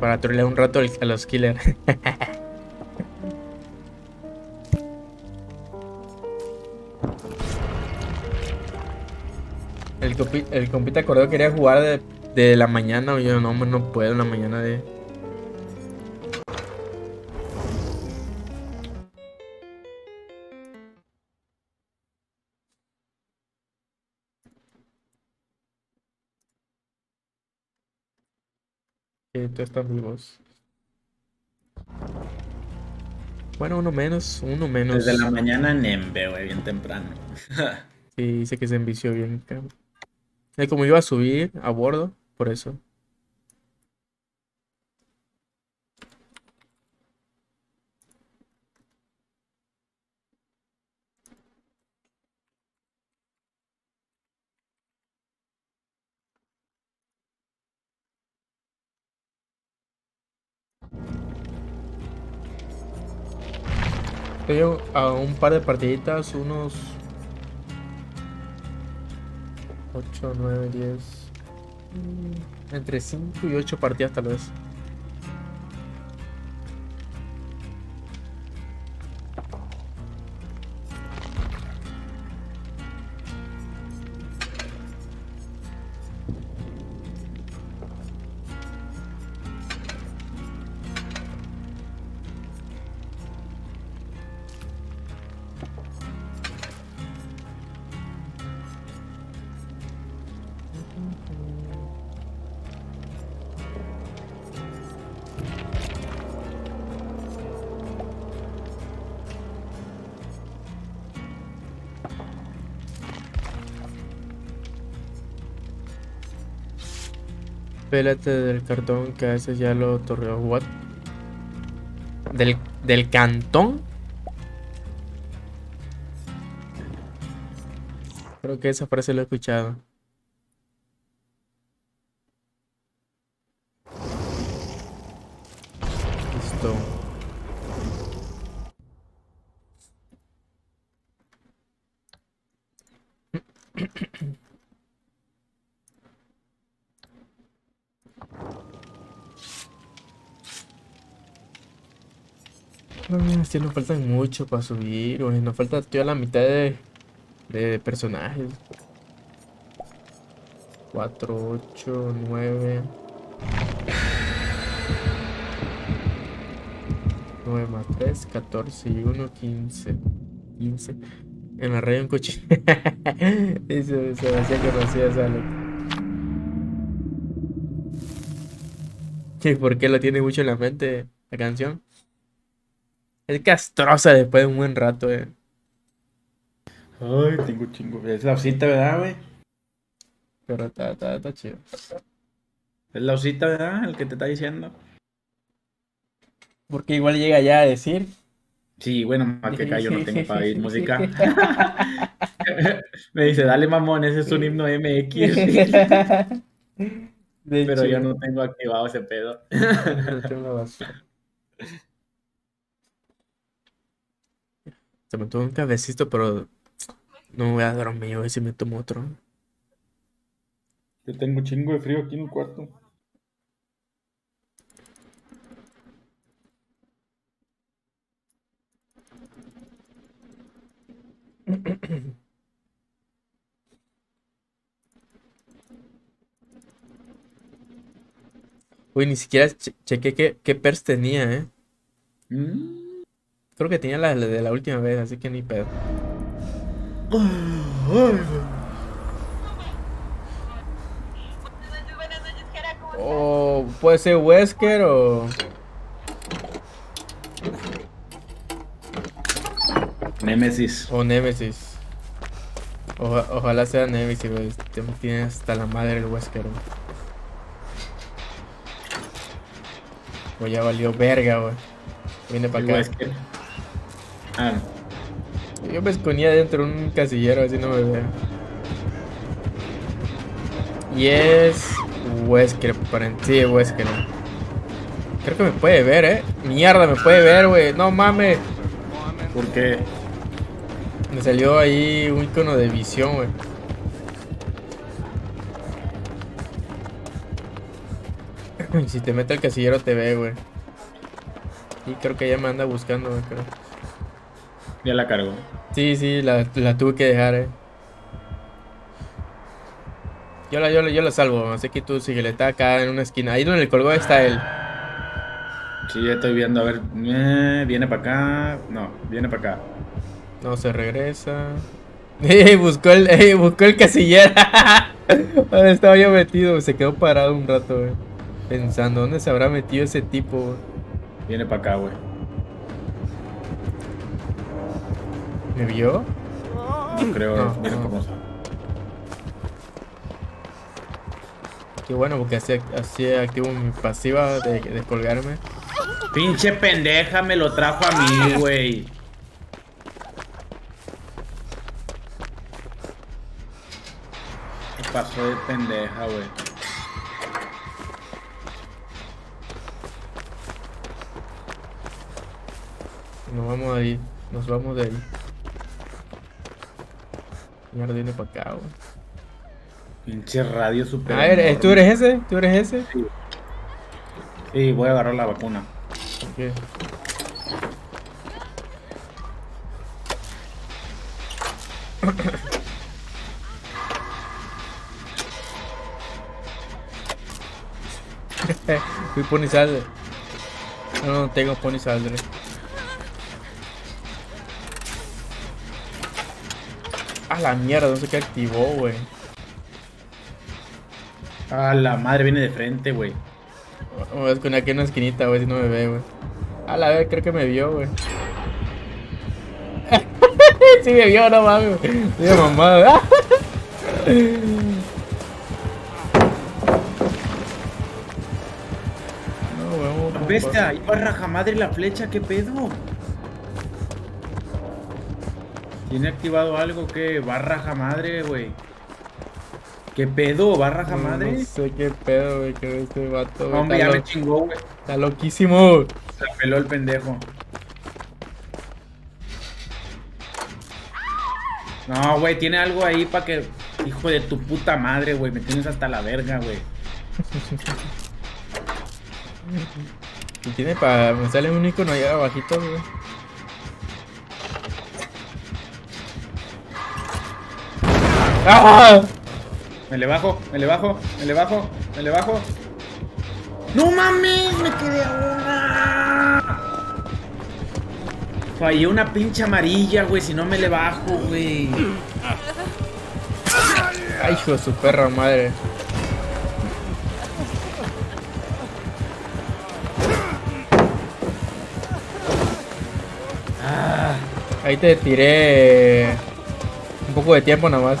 Para trolear un rato a los killers. el, el compita acordó quería jugar de, la mañana. Yo no, no puedo en la mañana de... tú están vivos. Bueno, uno menos, uno menos. Desde la mañana Nembe, güey, bien temprano. sí, dice que se envició bien, como iba a subir a bordo, por eso. A un par de partiditas, unos 8, 9, 10. Entre 5 y 8 partidas tal vez. Del cartón que a veces ya lo torreó. What? ¿Del, del cantón? Creo que esa frase lo he escuchado. Listo. Sí, nos faltan mucho para subir, güey. Nos falta toda la mitad de, de personajes. 4, 8, 9. 9 más 3, 14 y 1, 15. 15. En la radio un coche. Eso se me hacía conocida. ¿Y por qué lo tiene mucho en la mente la canción? Es castrosa después de un buen rato, eh. Ay, tengo chingo. Es la osita, ¿verdad, güey? Pero está, está, está chido. Es la osita, ¿verdad? El que te está diciendo. Porque igual llega ya a decir. Sí, bueno, más que acá yo no tengo para oír música. Me dice, dale mamón, ese es un himno MX. Pero yo no tengo activado ese pedo. Se me tomó un cabecito, pero no me voy a dormir, a ver si me tomo otro. Yo tengo un chingo de frío aquí en el cuarto. Uy, ni siquiera chequé qué, qué pers tenía, ¿eh? Mm. Creo que tenía la de la última vez, así que ni pedo. O puede ser Wesker o. Nemesis. O Nemesis. ojalá sea Nemesis, güey. Tiene hasta la madre el Wesker. O ya valió verga, güey. Viene para acá. Ah. Yo me escondía dentro de un casillero, así no me vea. Y es Wesker, sí, Wesker. Creo que me puede ver, eh. Mierda, me puede ver, güey. No mames. ¿Por qué? Me salió ahí un icono de visión, güey. si te mete el casillero te ve, güey. Y creo que ella me anda buscando, güey, creo. Ya la cargo. Sí, sí, la, la tuve que dejar, eh. Yo la, yo, la, yo la salvo, así que tú sigue, le está acá en una esquina. Ahí donde el colgó está él. Sí, ya estoy viendo, a ver. Eh, viene para acá. No, viene para acá. No, se regresa. Eh, buscó el, eh, buscó el casillero. Ahora estaba yo metido, se quedó parado un rato, güey. Pensando, ¿dónde se habrá metido ese tipo, güey? Viene para acá, güey. ¿Me vio? No creo, no, viene no. Qué bueno, porque así, así activo mi pasiva de, de colgarme. Pinche pendeja me lo trajo a mí, güey. ¿Qué pasó de pendeja, güey? Nos vamos de ahí. Nos vamos de ahí. Mierda, viene para acá, güey. Pinche radio super. A ver, ¿tú eres ese? ¿Tú eres ese? Sí. Sí, voy a agarrar la vacuna. Ok. Fui pony sal. No, no tengo pony saldre. A la mierda, no sé qué activó, güey. A la madre viene de frente, güey. Vamos a con aquí en una esquinita, güey, si no me ve, güey. A la vez creo que me vio, güey. sí me vio, no mames. Mira mamada. no, vamos. Bestia, iba raja madre la flecha, ¿qué pedo? ¿Tiene activado algo que barra madre, güey? ¿Qué pedo? ¿Barra madre? No sé qué pedo, güey, que este vato. Hombre, ya me chingó, güey. Está loquísimo. Se peló el pendejo. No, güey, tiene algo ahí para que. Hijo de tu puta madre, güey. Me tienes hasta la verga, güey. ¿Y tiene para. Me sale un icono allá abajito, güey. ¡Ah! Me le bajo, me le bajo, me le bajo, me le bajo. ¡No mames! Me quedé una. Fallé una pinche amarilla, güey. Si no me le bajo, güey. Ay, hijo de su perra madre. Ah. Ahí te tiré un poco de tiempo nada más.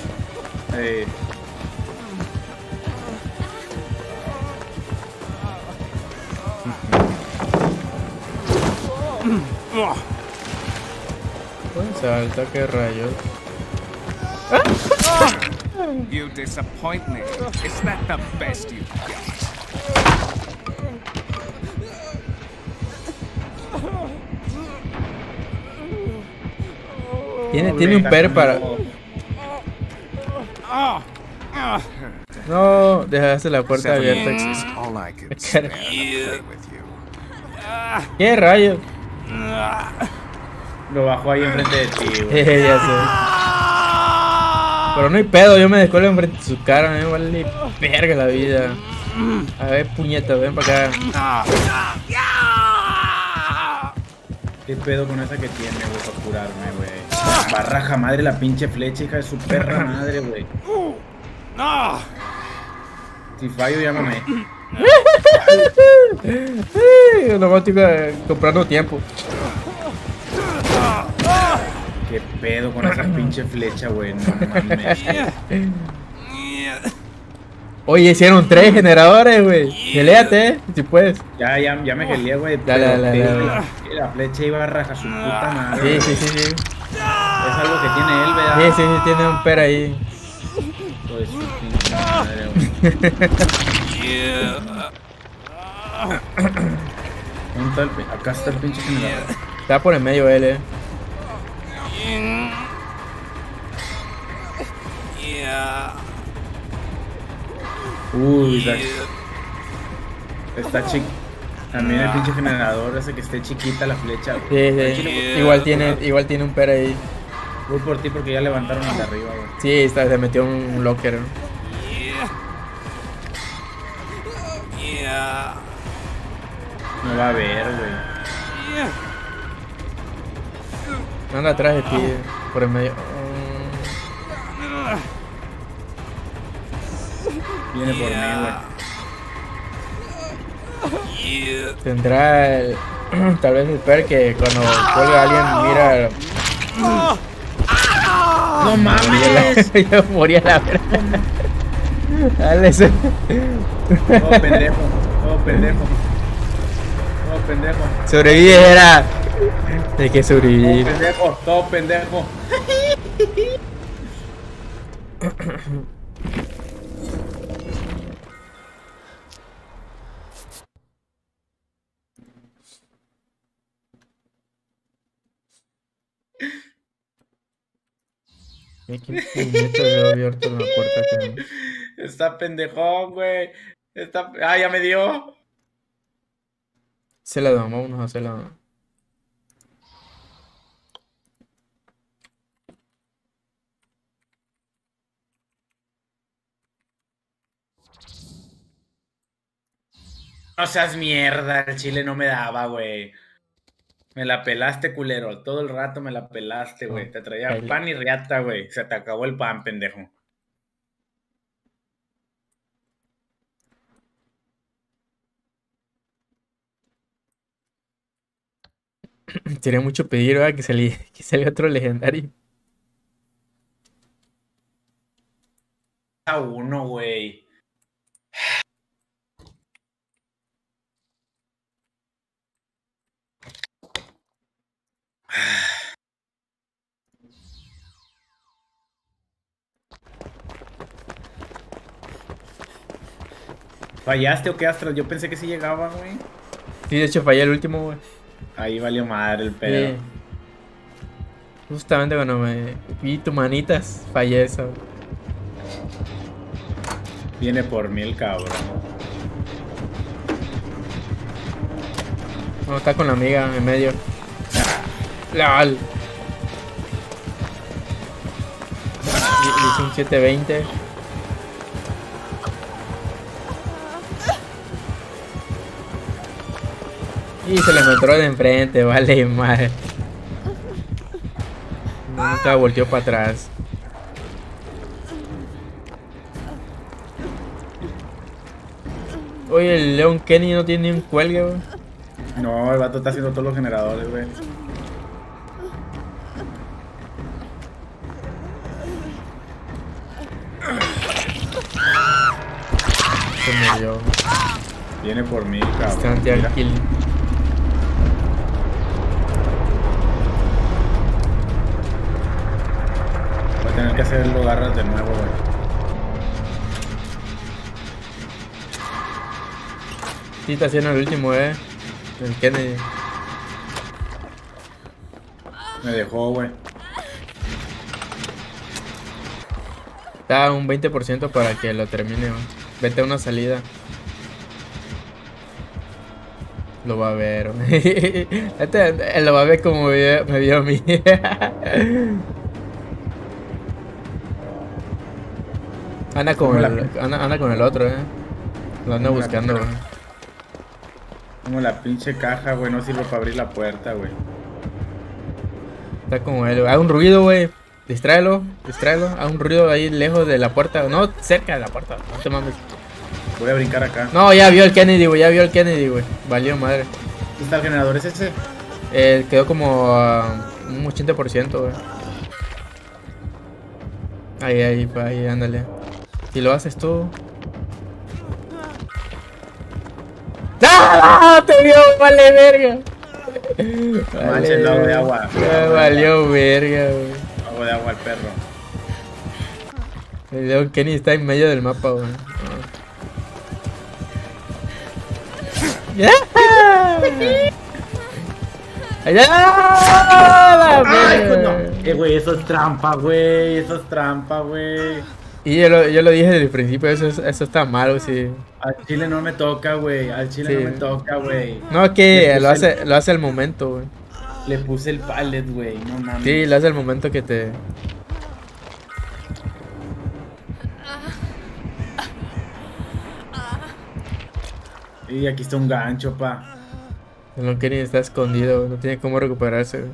Eh. Salta, que rayos. You disappoint me. Is that the best you get? Tiene, tiene un per para. No, dejaste la puerta abierta. ¿Qué rayos? Lo bajó ahí enfrente de ti, güey. ya sé. Pero no hay pedo, yo me descuelo enfrente de su cara, me vale verga la vida. A ver, puñeta, ven para acá. ¿Qué pedo con esa que tiene, güey, para curarme, güey? Barraja madre la pinche flecha, hija de su perra madre, güey. Si fallo, llámame. Nomás estoy comprando tiempo. ¿Qué pedo con esa pinche flecha, güey? No mames. Oye, hicieron tres generadores, güey. Geléate, si puedes. Ya, ya, ya me geleé, güey. Dale, dale, dale. La, la, flecha iba a rajar su puta madre. Sí, sí, sí, sí. Es algo que tiene él, ¿verdad? Sí, sí, sí, tiene un per ahí. Pues su pinche madre, güey. ¿Dónde está el Acá está el pinche generador. Está por el medio él, eh. Uy, da... Está chico. También el pinche generador ese que esté chiquita la flecha. güey. Sí, Igual tiene, igual tiene un per ahí. Voy por ti porque ya levantaron de arriba, güey. Sí, está, se metió un locker. No va a ver, güey. Anda atrás de ti, por el medio. Viene por mí, güey. Tendrá el, tal vez el per que cuando cuelga a alguien mira. ¡No mames! la, yo moría la verga. Dale, ese- Todo pendejo, todo pendejo. Todo pendejo. Sobrevivir era. Hay que Todo sobrevivir. pendejo, todo pendejo. Que no. Está pendejón, güey. Está... Ah, ya me dio. Se la damos, vámonos a hacer la. No seas mierda, el chile no me daba, güey. Me la pelaste, culero. Todo el rato me la pelaste, güey. Te traía pan y riata, güey. Se te acabó el pan, pendejo. Sería mucho pedir, ¿verdad? Que salga, que salga otro legendario. A uno, güey. ¿Fallaste o qué, Astral? Yo pensé que sí llegaba, güey. Sí, de hecho fallé el último, güey. Ahí valió madre el pedo. Sí. Justamente cuando me vi tu manitas, fallé eso. Viene por mí el cabrón. No, está con la amiga en medio. LOL. Hice un 720. Y se le encontró de enfrente, vale, madre. Nunca volteó para atrás. Oye, el Leon Kenny no tiene ni un cuelgue, güey. No, el vato está haciendo todos los generadores, güey. Se murió. Viene por mí, cabrón. Bastante Mira. al kill. Que hacerlo garras de nuevo, güey. Sí, está haciendo el último, eh. El Kennedy. Me dejó, güey. Da un 20% para que lo termine. güey. Vete a una salida. Lo va a ver. güey. Este, él lo va a ver como me vio, me vio a mí. anda, con el, anda, anda con el otro, eh. Lo anda Como buscando, güey. Como la pinche caja, güey. No sirve para abrir la puerta, güey. Está como él. Haga un ruido, güey. Distráelo, distráelo. Haga un ruido ahí lejos de la puerta. No, cerca de la puerta. No te mames. Voy a brincar acá. No, ya vio el Kennedy, güey. Ya vio el Kennedy, güey. Valió madre. ¿Dónde está el generador? ¿Es ese? Eh, quedó como ah, un 80%, güey. Ahí, ahí, ahí, ándale. Si lo haces tú. ¡Ah! ¡Te vio! ¡Vale, verga! Mancha el lado de agua. Ya valió verga, güey. Agua de agua al perro. El Leon Kenny está en medio del mapa, güey. ¡Ya! ¡Allá! ¡La ¡Ay, no! Eh, güey, eso es trampa, güey. Eso es trampa, güey. Y yo lo, yo lo dije desde el principio, eso, es- eso está malo, sí. Al chile no me toca, güey. Al chile Sí. no me toca, güey. No, es que lo hace, lo hace al momento, güey. Le puse el pallet, güey. No mames. Sí, lo hace al momento que te... Y aquí está un gancho, pa. El Lon Kenny está escondido, no tiene cómo recuperarse, güey.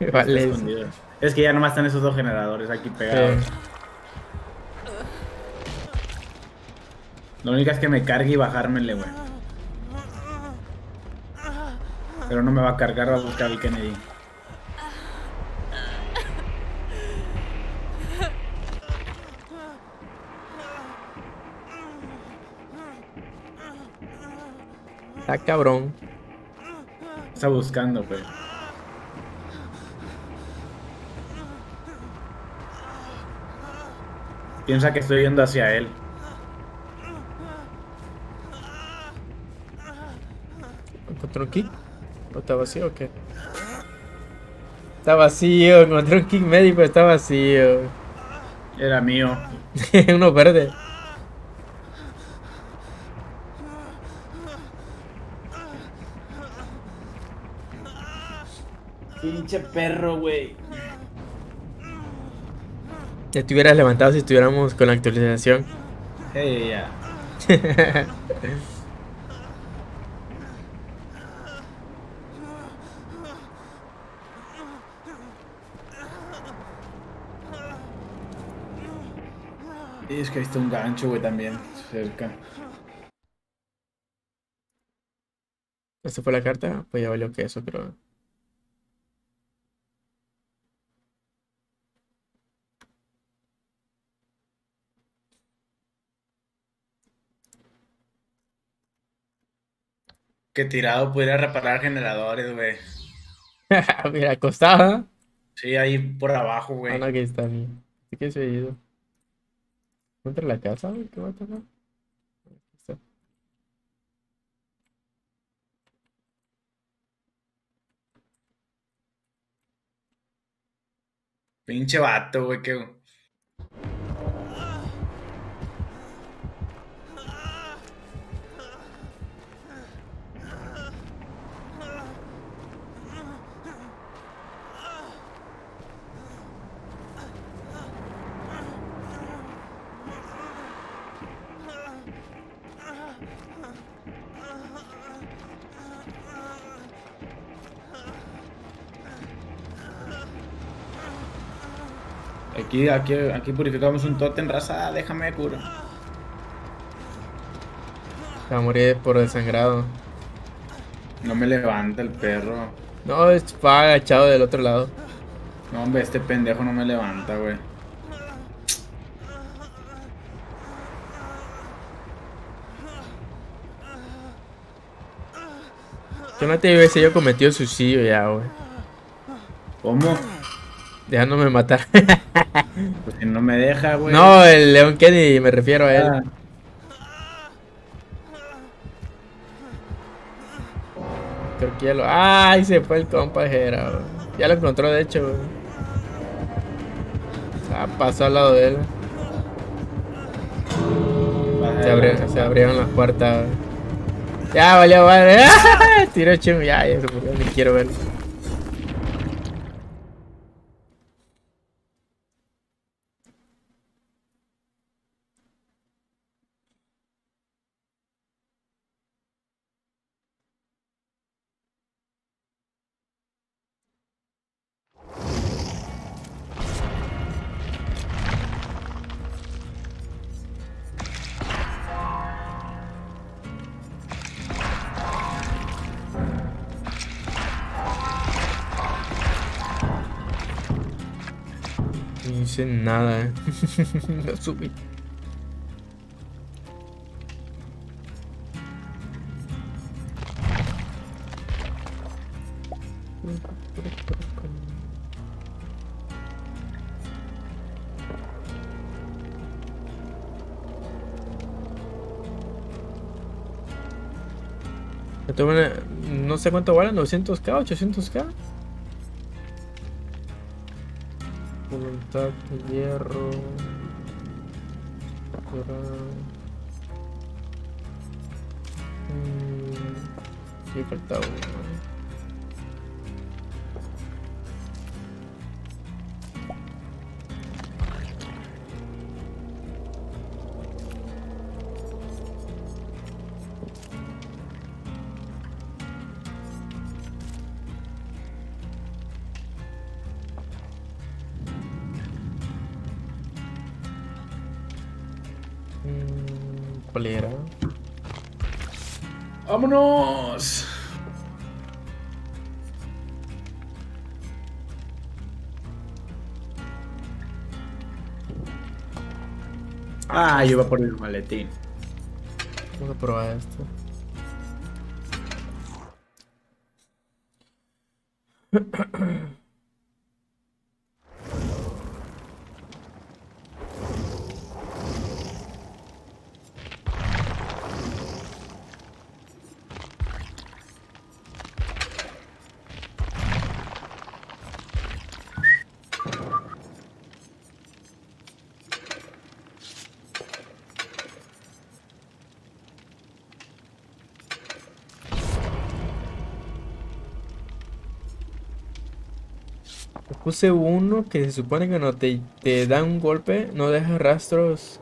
Vale. Es que ya nomás están esos dos generadores aquí sí. pegados. Lo único es que me cargue y bajármele, güey. Pero no me va a cargar, va a buscar el Kennedy. Está cabrón. Está buscando, güey. Piensa que estoy yendo hacia él. ¿Encontró un kick? ¿O está vacío o qué? Está vacío, encontré un kick médico, está vacío. Era mío. Uno verde. Pinche perro, güey. Ya te hubieras levantado si estuviéramos con la actualización. Hey, ya. Y es que ahí está un gancho, güey, también, cerca. ¿Esta fue la carta? Pues ya valió que eso, creo. Que tirado pudiera reparar generadores, güey. Mira, acostada. Sí, ahí por abajo, Ah, güey. no, aquí está mi. ¿Sí que se ha ido? ¿Entra la casa, güey? ¿Qué va a tocar? Aquí está. Pinche vato, güey, que... Aquí, aquí, aquí purificamos un totem, raza, déjame cura. Va a morir por desangrado. No me levanta el perro. No, es- va agachado del otro lado. No, hombre, este pendejo no me levanta, güey. Yo no te hubiese yo cometido suicidio ya, güey. ¿Cómo? Dejándome matar. Pues no me deja, güey. no, el León Kennedy, me refiero a él. Ah, Creo que ya lo. ¡Ay! Se fue el compa Jera, güey. Ya lo encontró, de hecho, güey. Ah, pasó al lado de él. Se, abrieron, la- se abrieron las puertas. güey. Ya, valió madre. Tiró chimo. Ya, ya se murió. Ni quiero verlo. No hice nada, eh. Subí. No tengo, una- no sé cuánto valen, 900k, 800k. Voluntad, hierro. Mm, sí, yo iba por el maletín. Vamos a probar esto. Puse uno que se supone que no te, te da un golpe, no deja rastros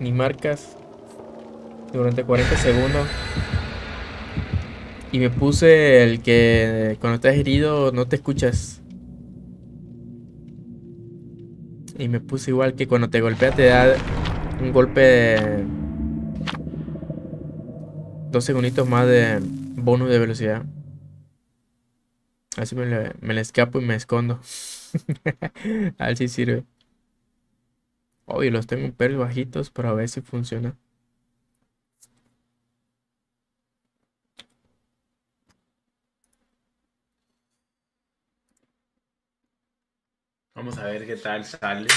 ni marcas durante 40 segundos. Y me puse el que cuando estás herido no te escuchas. Y me puse igual que cuando te golpea te da un golpe de dos segunditos más de bonus de velocidad. Así me me le escapo y me escondo. A ver si sirve. Obvio, los tengo en perros bajitos para ver si funciona. Vamos a ver qué tal sale.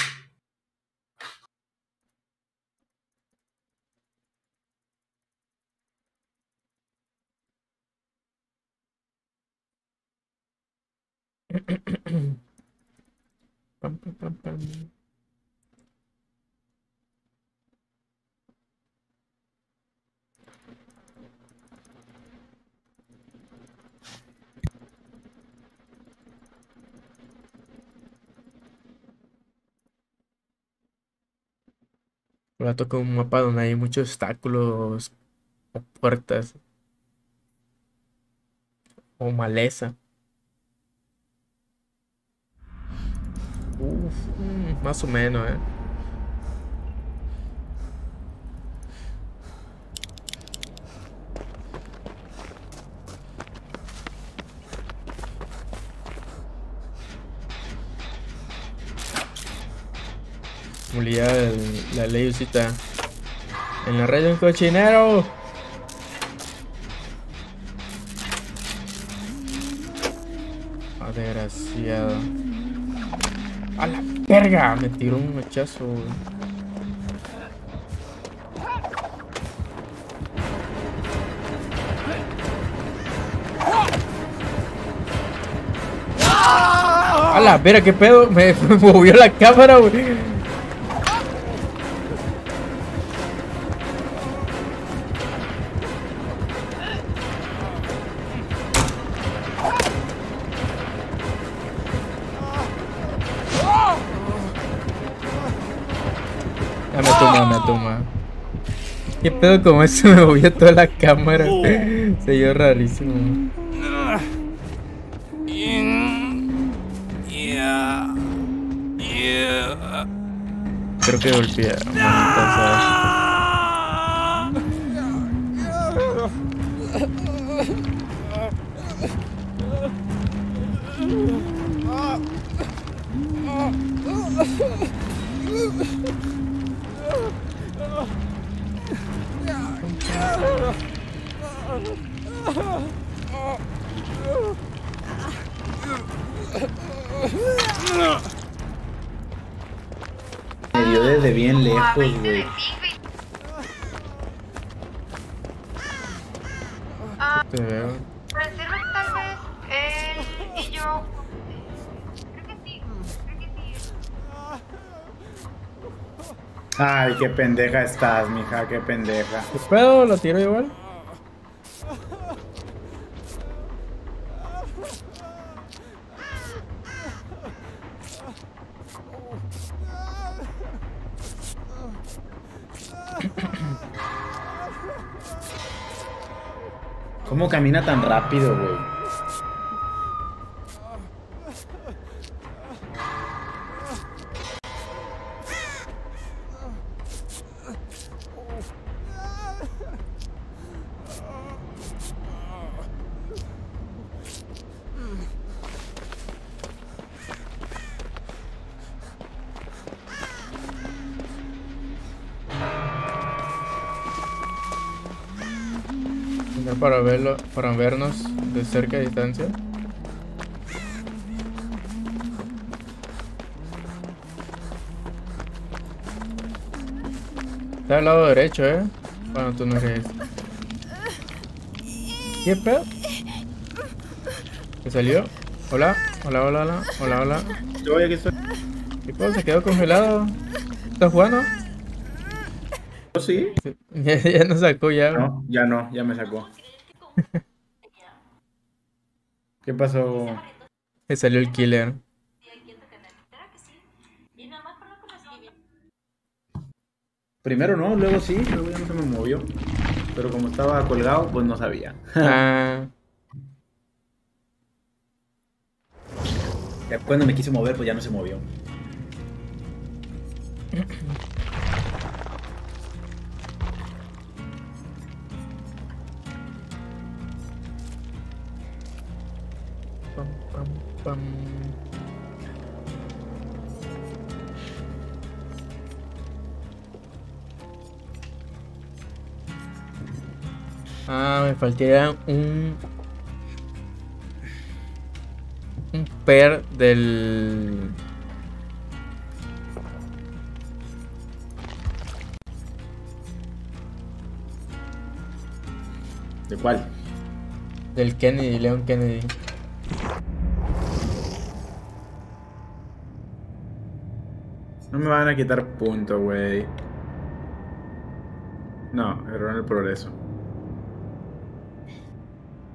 Pam, pam, pam, pam. Toca un mapa donde hay muchos obstáculos o puertas o maleza. Uf, mm, más o menos, eh. Mulía la leycita. En la red de un cochinero. Ah, desgraciado. A la verga, me tiró un hachazo. güey. A la verga, qué pedo, me movió la cámara, güey. Pedo como eso me movió toda la cámara? Se vio rarísimo. Creo que golpeé Me dio desde bien lejos, güey. Ah. ah, Te veo. Pues tal vez él y yo. Creo que sí, creo que sí. Ay, qué pendeja estás, mija, qué pendeja. ¿Puedo? ¿Lo tiro igual? Camina tan rápido, güey? Para verlo, para vernos de cerca y distancia. Está al lado derecho, eh. Bueno, tú no eres. ¿Qué pedo? ¿Se salió? Hola, hola, hola, hola, hola, hola. Yo voy aquí estoy. ¿Qué pedo? Se quedó congelado. ¿Estás jugando? ¿Yo sí? Ya, ya nos sacó ya. No, ya no, ya me sacó. ¿Qué pasó? Se salió el killer. Primero no, luego sí, luego ya no se me movió. Pero como estaba colgado, pues no sabía. Ah, Ya Cuando me quise mover, pues ya no se movió. pam. Ah, me faltaría un. Un per del. ¿De cuál? Del Kennedy, Leon Kennedy. No me van a quitar punto, güey. No, error en el progreso.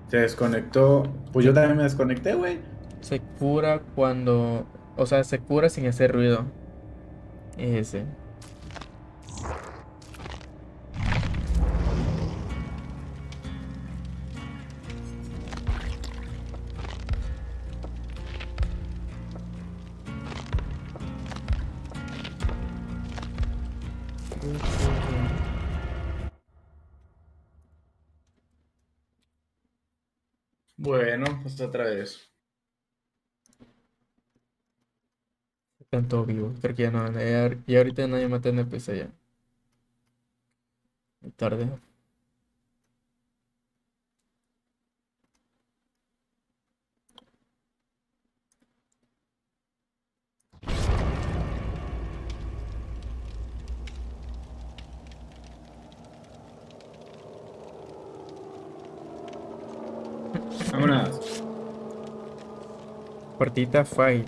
Se desconectó. Pues yo también me desconecté, güey. Se cura cuando. O sea, se cura sin hacer ruido. Ese. Otra vez. Están todos vivos. Creo que ya no. Ya, ya ahorita nadie mata en el PC ya. Muy tarde. Vámonos. Partita file.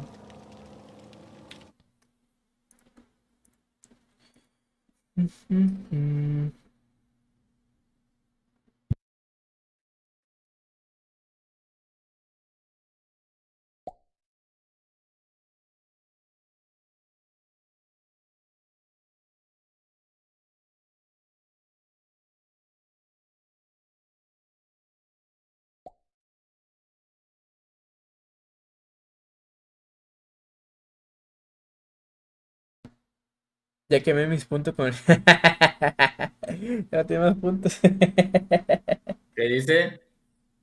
Ya quemé mis puntos con no tiene más puntos. ¿Qué dice?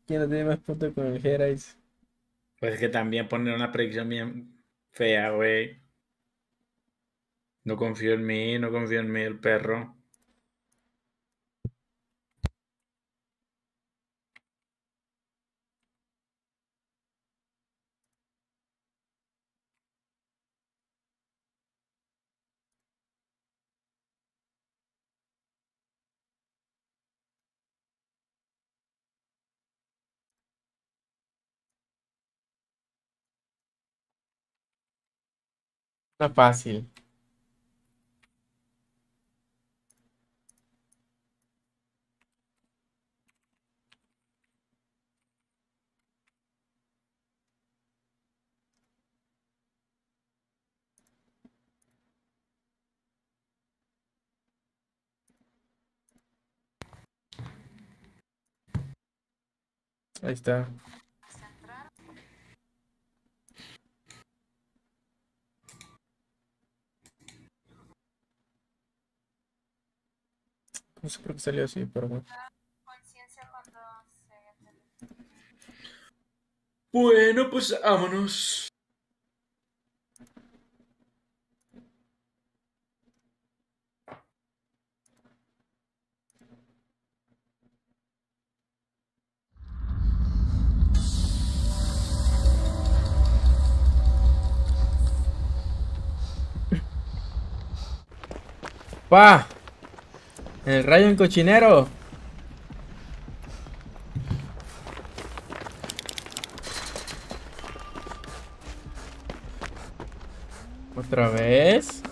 ¿Quién no tiene más puntos con el Herais? Pues es que también poner una predicción bien fea, güey. No confío en mí, no confío en mí, el perro. Está fácil. Ahí está. No sé por qué salió así, pero bueno. Bueno, pues vámonos. ¡Pa! El rayo en cochinero. Otra vez.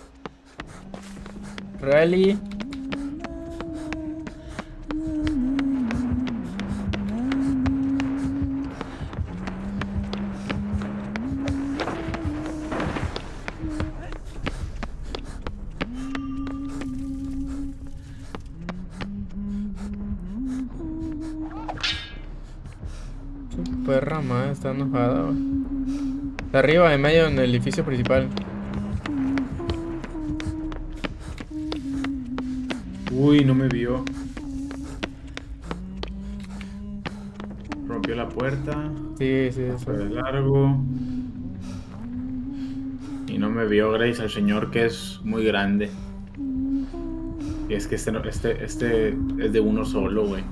Rally. Está enojada, güey. Está arriba, en medio, en el edificio principal. Uy, no me vio. Rompió la puerta. Sí, sí. Fue de largo. Y no me vio, Grace, al señor que es muy grande. Y es que este, este, este es de uno solo, güey.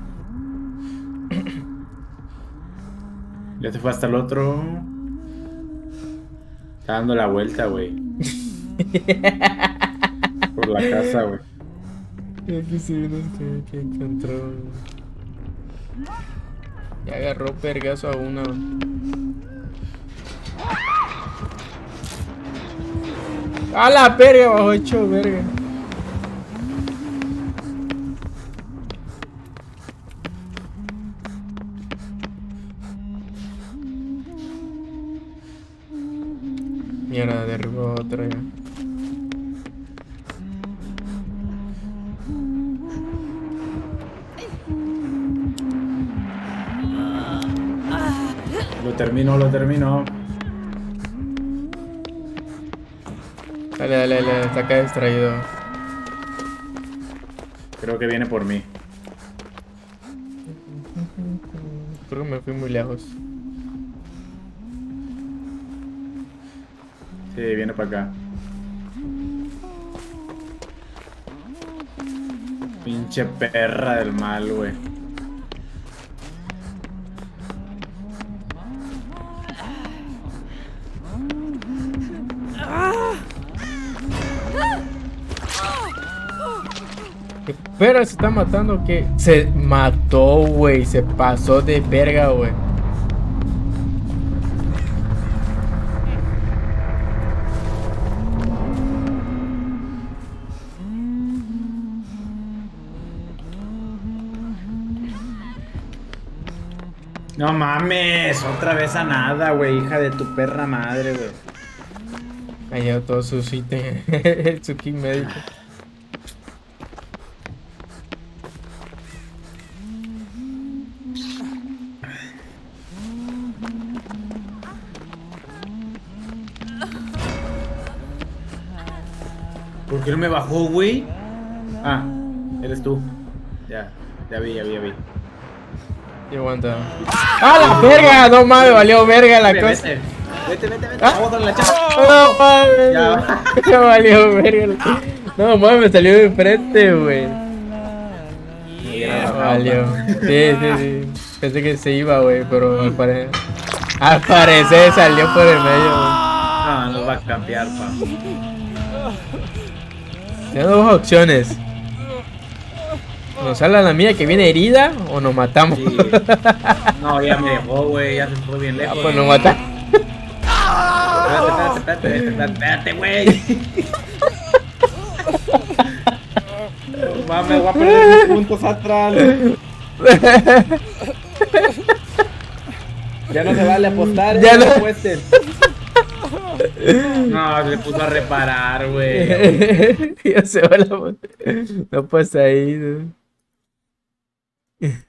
Ya se fue hasta el otro. Está dando la vuelta, güey. Por la casa, güey. Y aquí sí vino que, que encontró. Y agarró pergazo a uno. ¡A la verga! Bajo hecho verga. Distraído. Creo que viene por mí. Creo que me fui muy lejos. Sí, viene para acá. Pinche perra del mal, güey. ¿Qué perra se está matando? que Se mató, güey. Se pasó de verga, güey. No mames, otra vez a nada, güey, hija de tu perra madre, güey. Llevado todo su ítem, su kit médico. ¿Por qué no me bajó, güey? Ah, eres tú. Ya, ya vi, ya vi, ya vi. Y aguanta. ¡Ah, la verga! No mames, valió verga la Vete, cosa. vete, vete, vete, vete. Ah. Vamos a la chava. No mames. Ya. Ya valió verga. No mames, me salió de frente, güey. Mira, Valió. Sí, sí, sí. Pensé que se iba, güey, pero al, pare... al parecer salió por el medio, güey. No, nos va a cambiar, pa. Tengo dos opciones. Nos sale la mía que viene herida o nos matamos. Sí. No, ya me dejó, güey, ya se fue bien Ah, lejos. pues nos matamos. Espérate, espérate, espérate, espérate, güey. No Mames, voy a perder mis puntos astral. Ya no se vale apostar, Ya no apuesten. No, se puso a reparar, güey. ya se va la No pasa ahí. ¿no?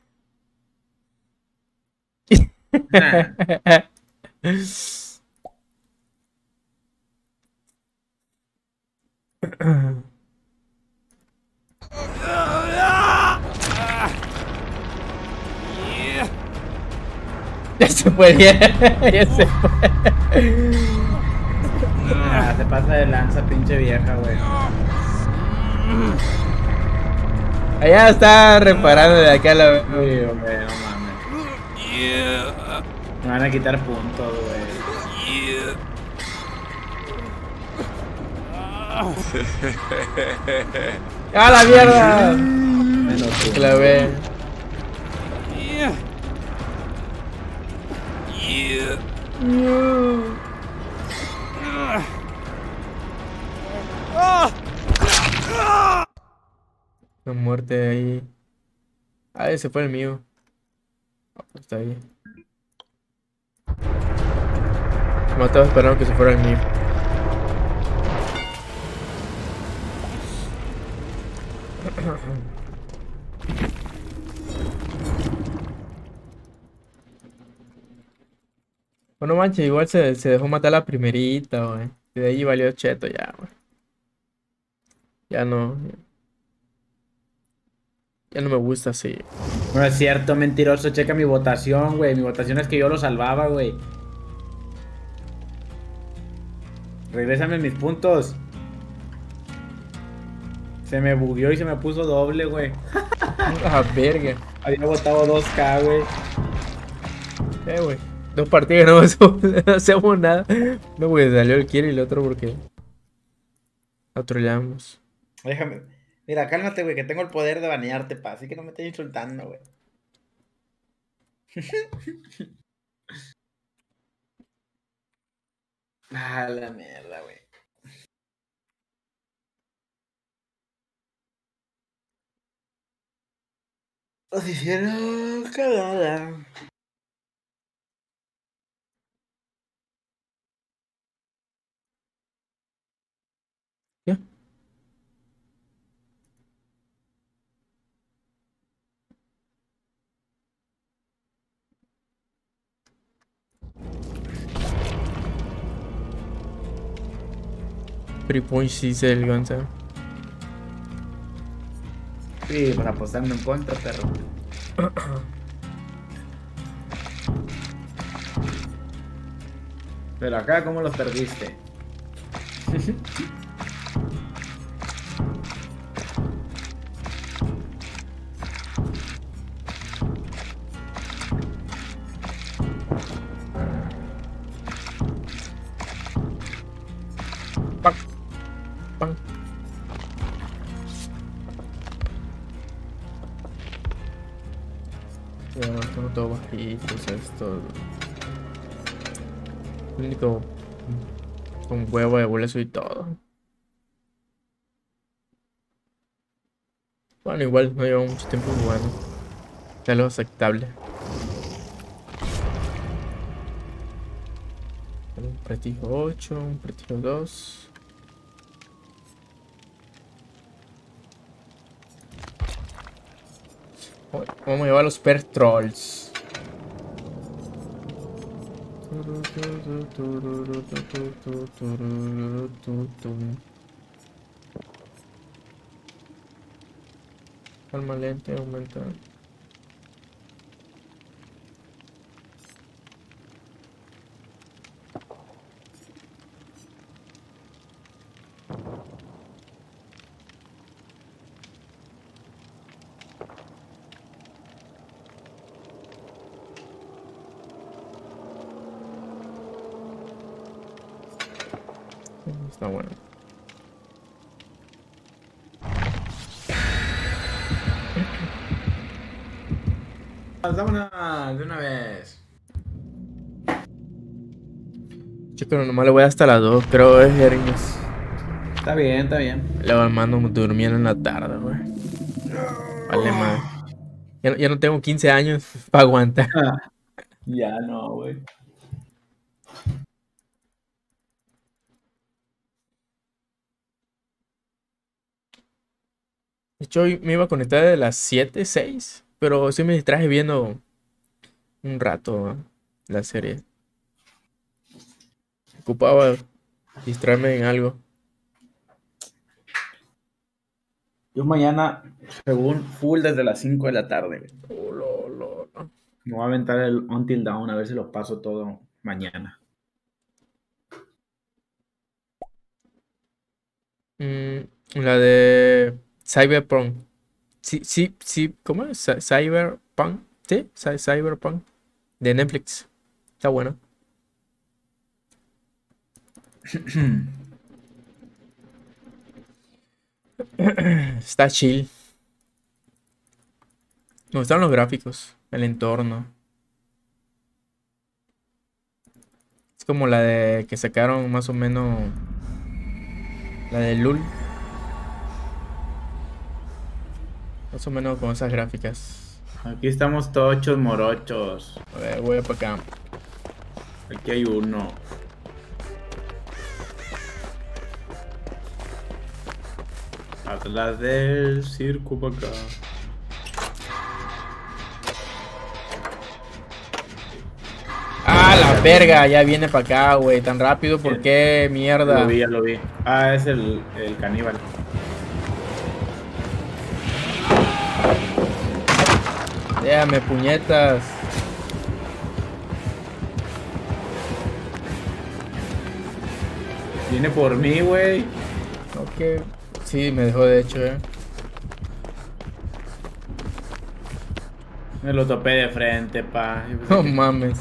Ya. Ah, se pasa de lanza, pinche vieja, güey. Allá está reparando de acá la. Uy, güey, no mames. Me van a quitar puntos, güey. ¡Ah, la mierda! Menos Que la ve. La muerte ahí. Ah, ese fue el mío. Ah, pues está ahí. No estaba esperando que se fuera el mío. Bueno, manches, igual se, se dejó matar la primerita, güey. Y de ahí valió cheto ya, güey. Ya no. Ya no me gusta así. No es cierto, mentiroso. Checa mi votación, güey. Mi votación es que yo lo salvaba, güey. Regrésame mis puntos. Se me bugueó y se me puso doble, güey. Ah, verga. Había votado 2K, güey. Eh, güey. Dos partidas no hacemos, nada. No, porque salió el quiere y el otro porque. Lo troleamos. Déjame. Mira, cálmate, güey, que tengo el poder de banearte, pa. Así que no me estés insultando, güey. ah, la mierda, güey. Os hicieron cagada. 3 points 3.6 del Gonza. Sí, para apostarme en contra, perro. Pero acá, ¿cómo los perdiste? bolezo y todo. Bueno, igual no llevo mucho tiempo jugando. Ya lo aceptable. Un prestigio 8, un prestigio 2. Vamos a llevar los per trolls. Calma lente, aumenta. Está bueno. Vámonos de una vez. Yo creo que nomás le voy hasta las 2, creo es Hermes. Está bien, está bien. Luego hermano durmiendo en la tarde, güey. Vale, madre. Ya, no- ya no tengo 15 años para aguantar. Ya no, güey. De hecho, hoy me iba a conectar de las 7, 6. Pero sí me distraje viendo un rato. ¿no? la serie. Ocupaba distraerme en algo. Yo mañana, según full desde las 5 de la tarde. Oh, lo, lo, lo. Me voy a aventar el Until Down a ver si lo paso todo mañana. Mm, la de Cyberpunk. Sí, sí, sí, ¿cómo es? Cy- Cyberpunk. Sí, Cy- Cyberpunk. De Netflix. Está bueno. Está chill. Me gustan los gráficos, el entorno. Es como la de que sacaron más o menos. La de Lul. Más o menos con esas gráficas. Aquí estamos tochos morochos. A ver, voy para acá. Aquí hay uno. Atlas del circo para acá. ¡Ah, la verga! Ya viene para acá, güey. Tan rápido, ¿por qué? Mierda. Lo vi, ya lo vi. Ah, es el, el caníbal. Déjame, puñetas. Viene por mí, güey. Ok. Sí, me dejó de hecho, eh. Me lo topé de frente, pa. No que, mames.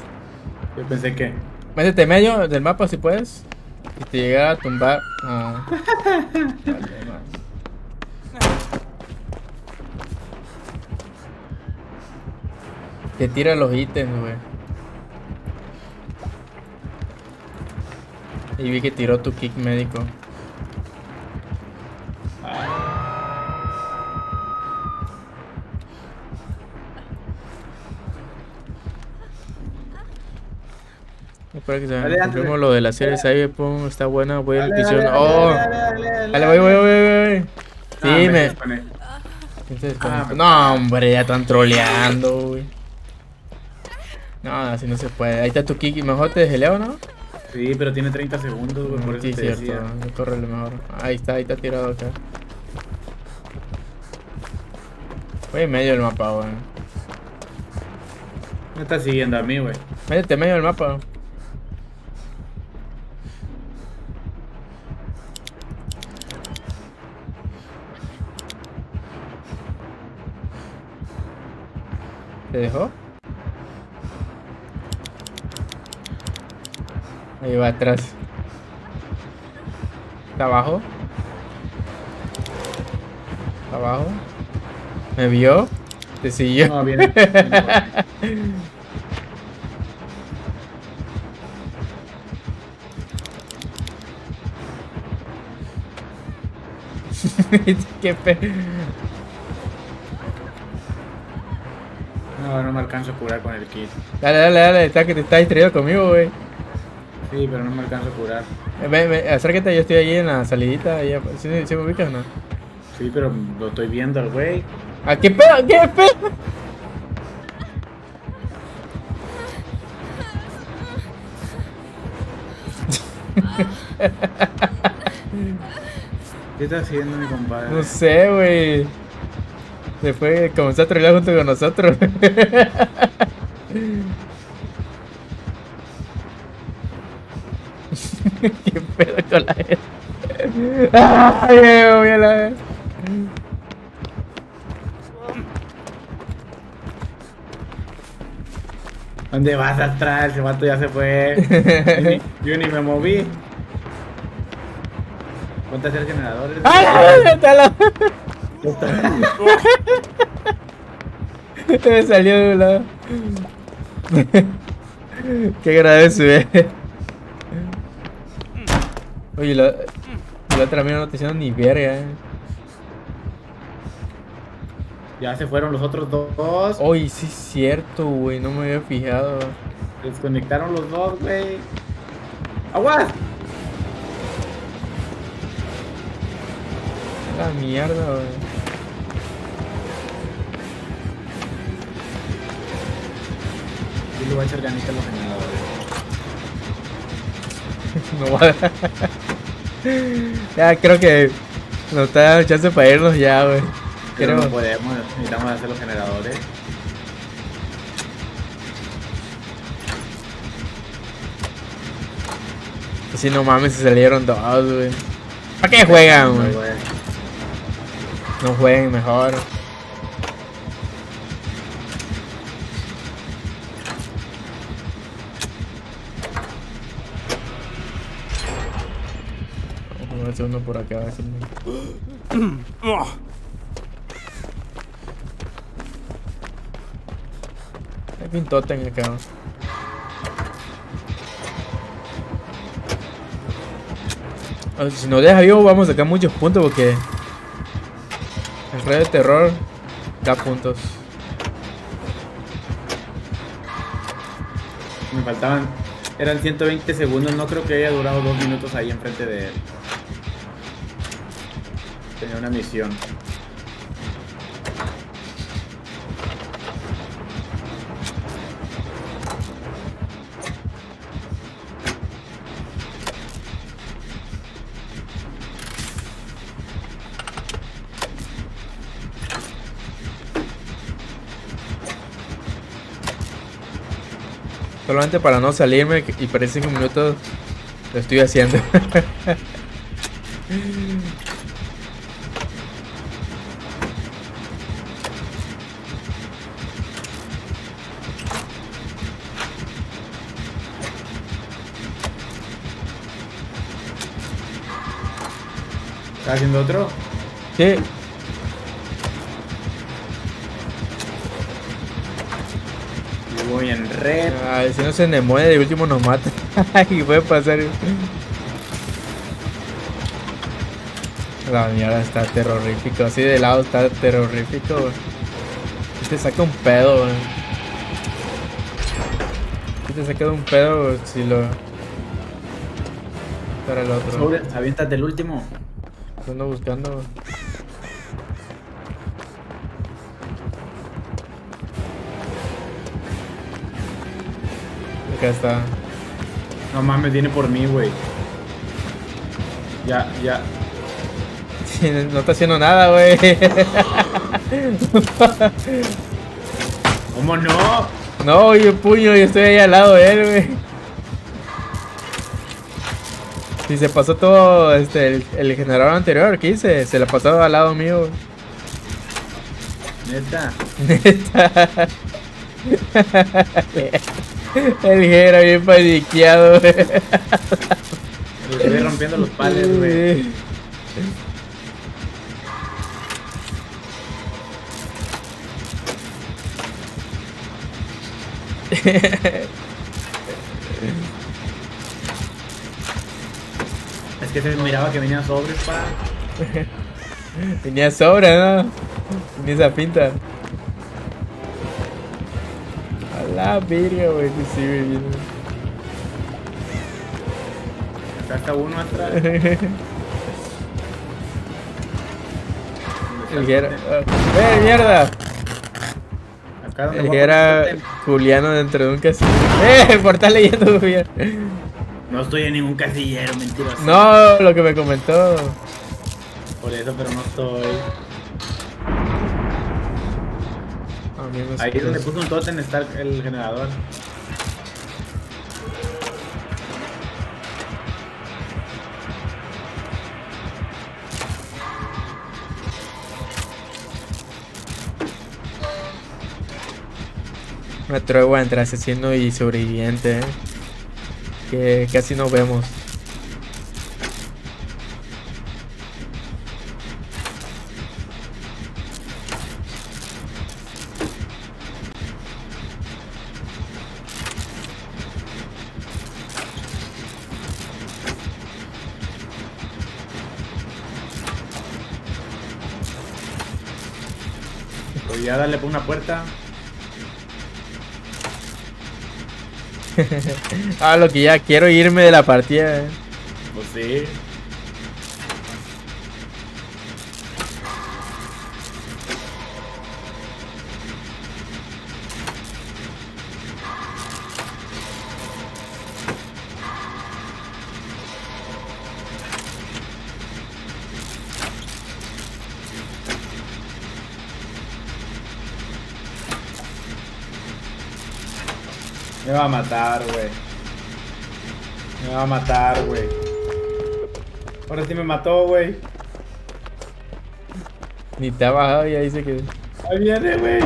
yo pensé que- Métete medio del mapa si puedes. Y te llega a tumbar. Vale, Te tira los ítems, güey. Y vi que tiró tu kick médico. Espera que se confirmo lo de la serie Cyberpunk. Está buena, voy episodio. dale, ¡Oh! dale, dale, dale, Dale, voy, voy, voy, voy. Sí, Ah, Ah, me- No, hombre, ya están troleando, güey. No, así no se puede. Ahí está tu kick. Mejor te geleo, ¿no? Sí, pero tiene 30 segundos, güey, por eso sí, te cierto. decía. Corre lo mejor. Ahí está, ahí está tirado acá. Voy en medio del mapa, güey. Me está siguiendo a mí, güey. Métete en medio del mapa. ¿Te dejó? Va atrás. ¿Está abajo? ¿Está abajo? ¿Me vio? ¿Te siguió? No, viene. Qué pe... No, no me alcanzo a curar con el kit. Dale, dale, dale, está que te está distraído conmigo, güey. Sí, pero no me alcanzo a curar. Eh, Ven, ven, acércate, yo estoy allí en la salidita. ahí, ¿Sí, sí me ubicas o no? Sí, pero lo estoy viendo al güey. ¿A qué pedo? ¿Qué pedo? ¿Qué está haciendo mi compadre? No sé, güey. Se fue, comenzó a trolear junto con nosotros. ¿Qué pedo con la gente? ¡Ay, voy a la vez! ¿Dónde vas atrás? Ese vato ya se fue. Yo ni, yo ni me moví. Ponte a hacer generadores. ¡Ay, la... Me salió de un lado. Qué grave se ve. Oye, la, la otra mía no te hicieron ni verga. Ya se fueron los otros dos. Oye, sí es cierto, güey. No me había fijado. Desconectaron los dos, güey. ¡Aguas! La mierda, güey. Yo le voy a echar ganitas a los generadores. No va. ya creo que nos está dando chance para irnos ya, güey. Creo. no podemos, necesitamos hacer los generadores. Si no mames, se salieron dos, güey. ¿Para qué juegan, güey? No jueguen mejor. Vamos a hacer uno por acá. Hay un totem acá. Si nos deja vivo vamos a sacar muchos puntos porque el rey de terror da puntos. Me faltaban. Eran 120 segundos, no creo que haya durado dos minutos ahí enfrente de él. Tenía una misión. Solamente para no salirme y por 5 minutos lo estoy haciendo. ¿Estás haciendo otro? Sí. Yo voy en red. Ay, si no se me muere, de último nos mata. y puede pasar. La mierda está terrorífico. Así de lado está terrorífico. güey. Y te saca un pedo, güey. Y te saca de un pedo si lo. Para el otro. Aviéntate el último. Lo ando buscando. güey. Acá está. No mames, viene por mí, güey. Ya, ya. No está haciendo nada, güey. ¿Cómo no? No, yo puño, yo estoy ahí al lado de él, Si se pasó todo este, el, el generador anterior que hice, se le pasó al lado mío. Neta. Neta. El que era bien paniqueado, güey. Le estoy rompiendo los pales, güey. que se miraba que venía sobres, pa. Tenía sobra, ¿no? Tenía esa pinta. A la verga, güey, que sí, güey. Acá está uno atrás. El que era. ¡Eh, mierda! Acá donde El que era. Juliano dentro de un castillo. ¡Eh! Por estar leyendo, güey. No estoy en ningún casillero, mentiroso. No, lo que me comentó. Por eso, pero no estoy. A mí me Ahí suena- donde puso un totem está el generador. Me atrevo a entrar asesino y sobreviviente, ¿eh? Que casi no vemos. Pues ya darle por una puerta. Ah, lo que ya quiero irme de la partida. ¿eh? Pues sí. Va a matar, güey. Me va a matar, güey. Ahora sí me mató, güey. Ni te ha bajado y ahí se quedó. Ahí viene, güey.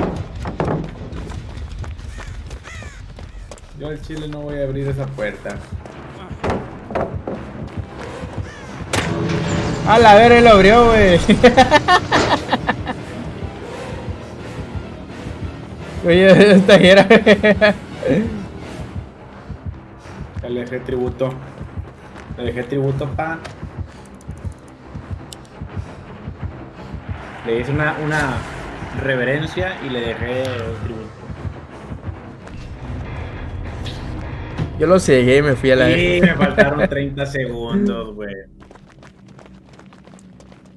Yo al chile no voy a abrir esa puerta. A la ver, él lo abrió, güey. Oye, esta era. Dejé tributo. Le dejé tributo, pa. Le hice una, una reverencia y le dejé tributo. Yo lo cegué y me fui a la. Y me faltaron 30 segundos, güey.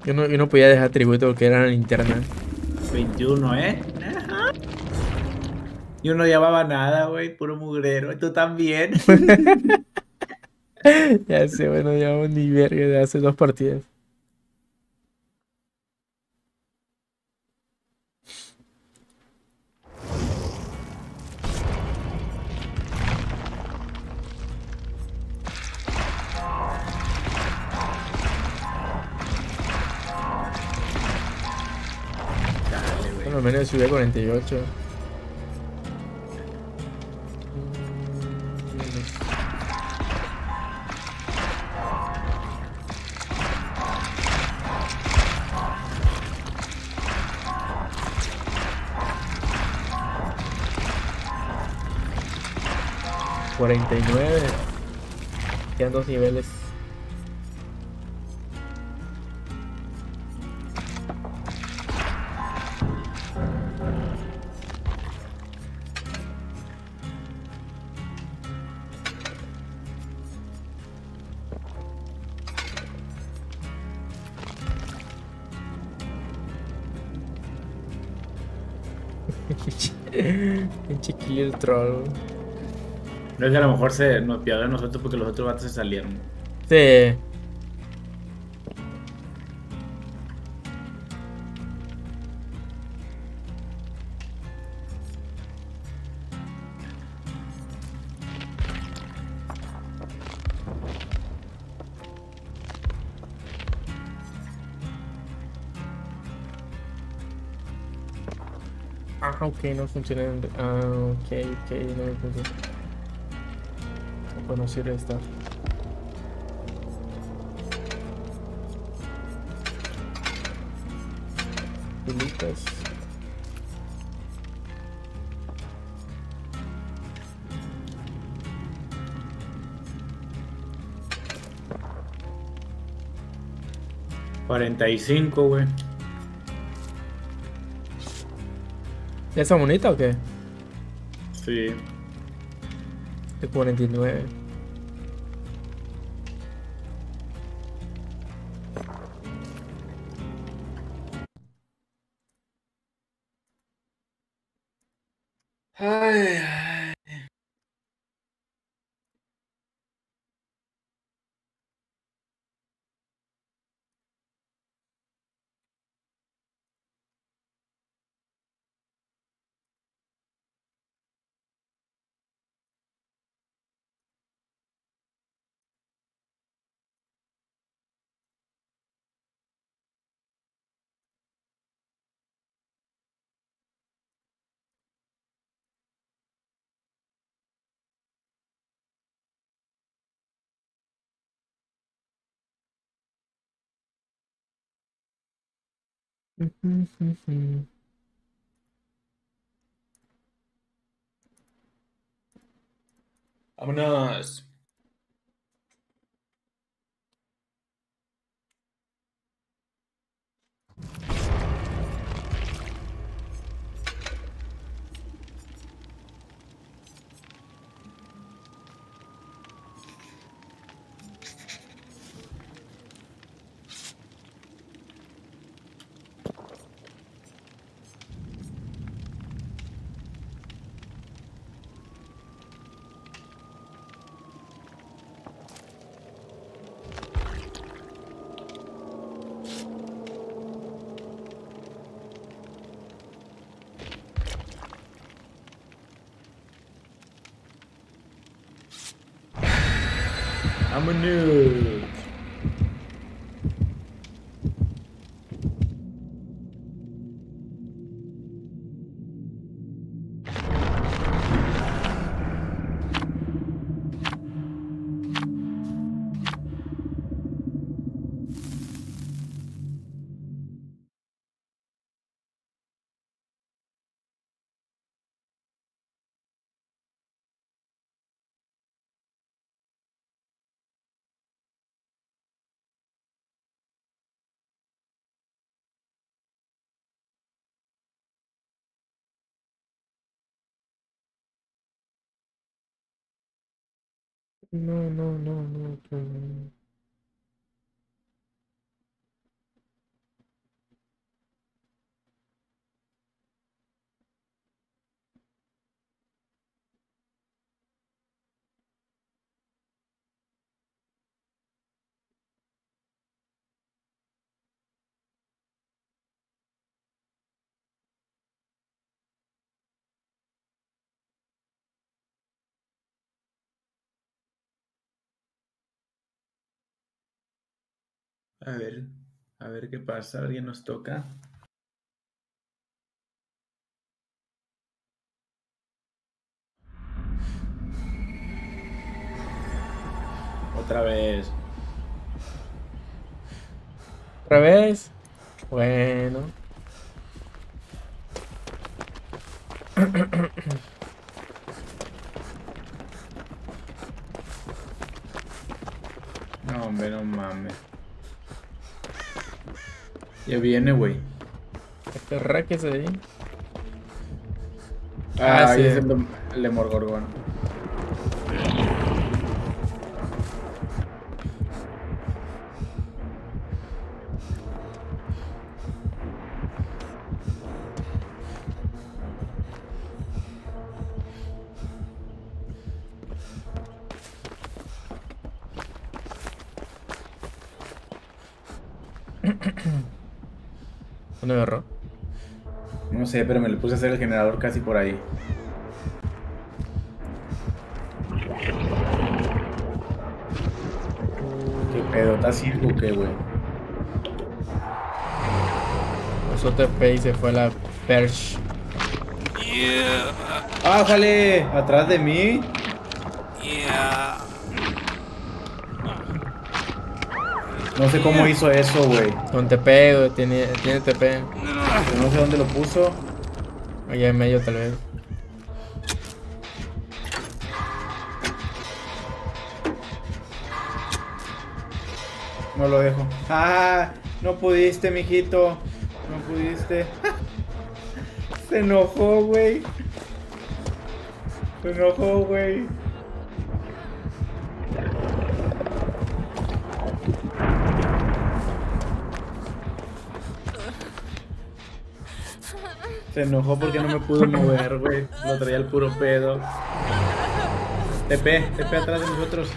Yo no, yo no podía dejar tributo porque era la linterna. 21, ¿eh? Yo no llevaba nada, güey, puro mugrero. Tú también. Ya sé, bueno, llevamos ni verga de hace dos partidas. Dale. Bueno, menos subí a 48. Cuarenta y nueve. Quedan dos niveles. Pinche troll. No es que a lo mejor se nos pierde a nosotros porque los otros vatos se salieron. Sí. Ah, ok, no funciona. Ah, ok, ok, no me funciona. Bueno, sí resta. Pilitas. ¿no? 45, güey. ¿Ya está bonita o qué? Sí. De 49. Mm-hmm. Vámonos. Vámonos. No, no, no, no. no. A ver, a ver qué pasa. ¿Alguien nos toca? Otra vez. ¿Otra vez? Bueno. No, hombre, no mames. Ya viene, güey. Este raques ahí. Ah, Ah, sí. sí. es el, el sé, pero me le puse a hacer el generador casi por ahí. ¿Qué pedo? ¿Está circo o qué, güey? Usó TP y se fue la Perch. ¡Ah, jale! ¿Atrás de mí? No sé cómo hizo eso, güey. Con TP, güey. Tiene, tiene TP. Pero no sé dónde lo puso. Allá en medio, tal vez. No lo dejo. ¡Ah! No pudiste, mijito. No pudiste. Se enojó, güey. Se enojó, güey. Se enojó porque no me pudo mover, güey. Lo traía el puro pedo. TP, TP atrás de nosotros.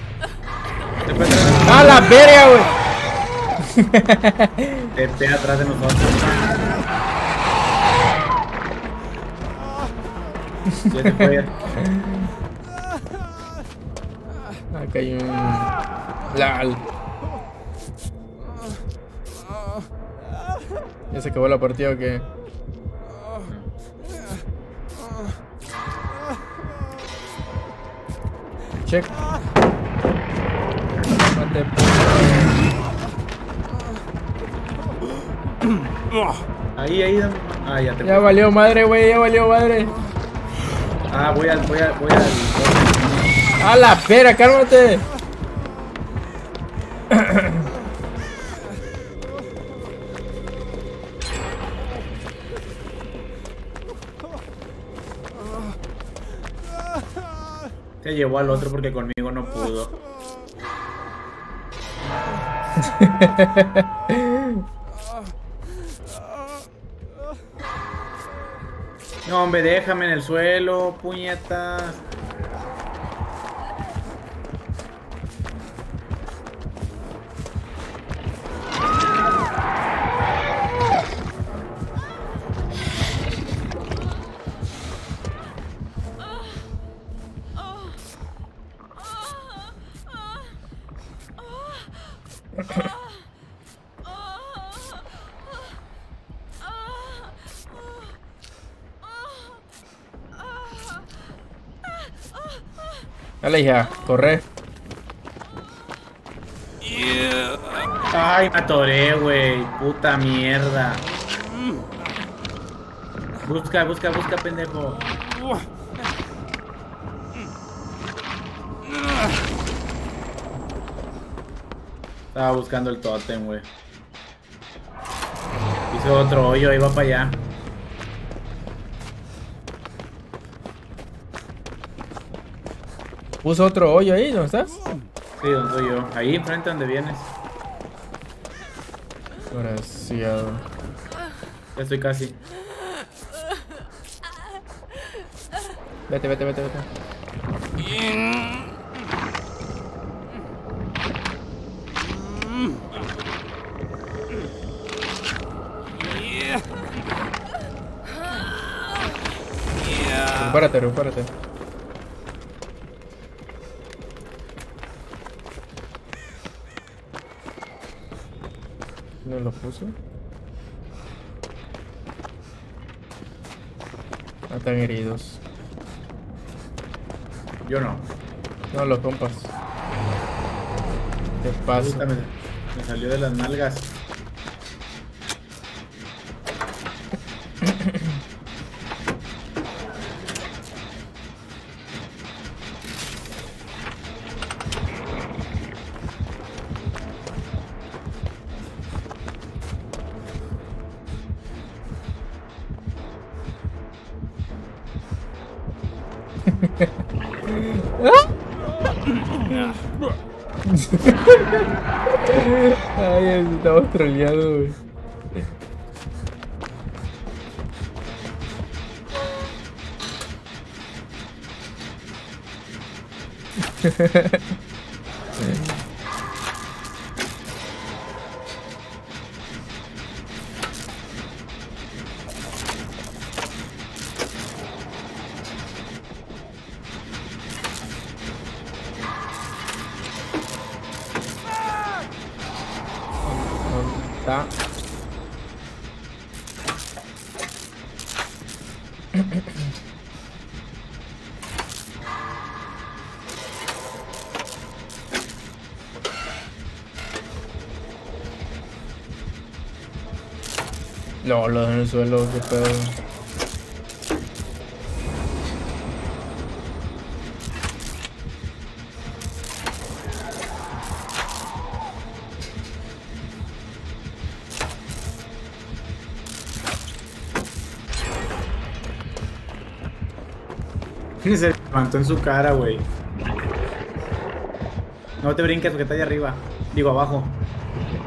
TP atrás de nosotros. ¡A la verga, güey! TP atrás de nosotros. Ya se fue. Acá hay un. LAL. ¿Ya se acabó la partida o qué? Check. Ahí, ahí, dame. Ah, ya te Ya valió madre, güey, ya valió madre. Ah, voy al, voy al, voy al. ¡A la pera, cálmate! Se llevó al otro porque conmigo no pudo. No, hombre, déjame en el suelo, puñetas. Dale, hija, corre. Ay, me atoré, güey. Puta mierda. Busca, busca, busca, pendejo. Estaba buscando el tótem, güey. Hizo otro hoyo, va para allá. Puso otro hoyo ahí, ¿dónde estás? Sí, donde estoy yo. Ahí enfrente donde vienes. Desgraciado. Ya estoy casi. Vete, vete, vete, vete. Recupérate, recupérate. ¿No lo puso? Ah, están heridos. Yo no. No, los compas. Te paso. Puta, me, me salió de las nalgas. Ay, estamos troleados, güey. suelo, qué pedo. Se levantó en su cara, güey. No te brinques porque está allá arriba. Digo, abajo.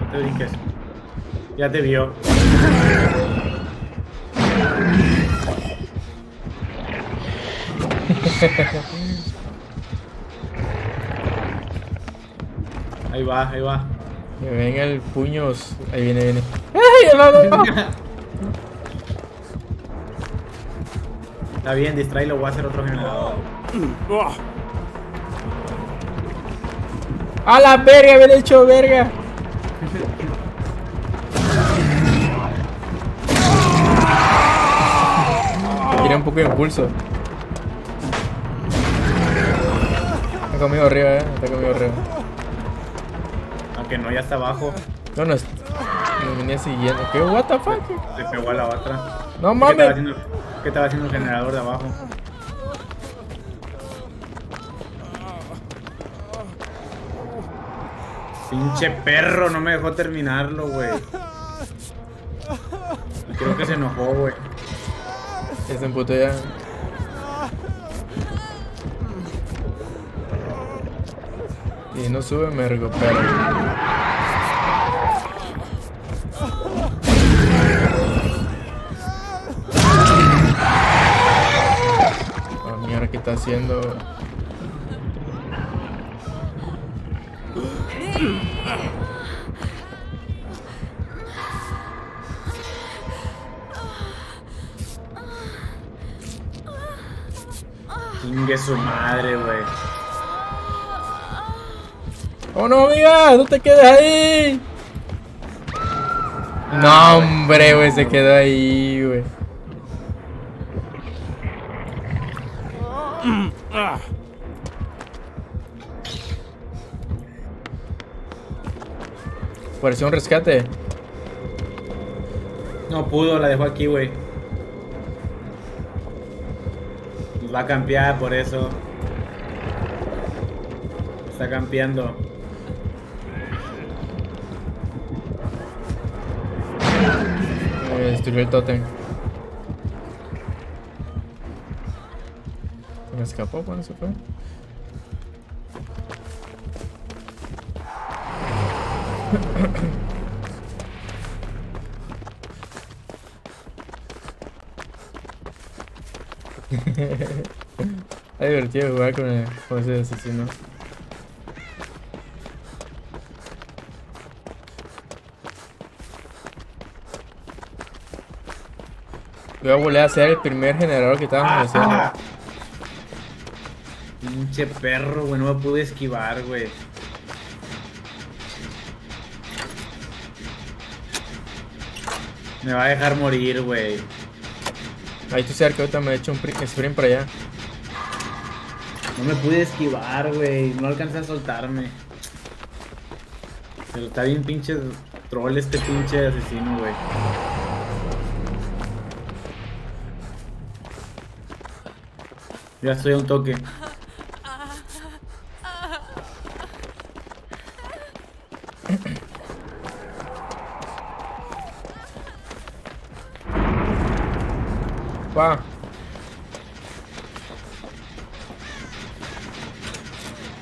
No te brinques. Ya te vio. Ahí va, ahí va. Que venga el puños. Ahí viene, viene. ¡Ay, el lado! Está bien, distráelo, voy a hacer otro generador. ¡A la verga! ¡Bien hecho, verga! Tiene un poco de impulso. Está conmigo arriba, eh. Está conmigo arriba. Aunque no, ya está abajo. No, no. Me venía siguiendo. ¿Qué? ¿What the fuck? Le pegó a la otra. No ¿Qué estaba mames. haciendo, qué estaba haciendo el generador de abajo? Pinche perro, no me dejó terminarlo, güey. Creo que se enojó, güey. Ya se emputó ya. Y no sube, me recupero. Ah, mierda, ¿qué está haciendo? Chingue su madre, güey. ¡Oh no, amiga! ¡No te quedes ahí! No, ah, hombre, güey, se quedó ahí, güey. Pareció un rescate. No pudo, la dejó aquí, güey. Va a campear por eso. Está campeando. Eh, destruyó el tótem. ¿Se me escapó cuando se fue? Divertido jugar con, el, con ese asesino. Voy a volver a hacer el primer generador que estábamos haciendo. Ah. Pinche perro, güey. No me pude esquivar, güey. Me va a dejar morir, güey. Ahí tú cerca, ahorita me he hecho un pri- sprint para allá. No me pude esquivar, güey. No alcancé a soltarme. Pero está bien pinche troll este pinche asesino, güey. Ya estoy a un toque. Va.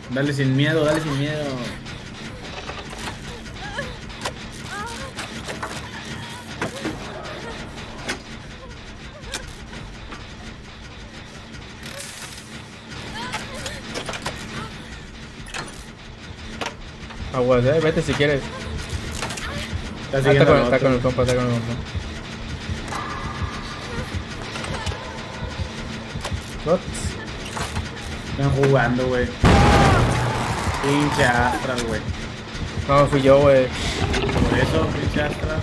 Dale sin miedo, dale sin miedo. Aguas, eh. Vete si quieres. Está Ah, está, con, está con el compa, está con el compa. What? Están jugando, güey. Pinche astral, güey. No, fui yo, güey. Por eso, pinche astral.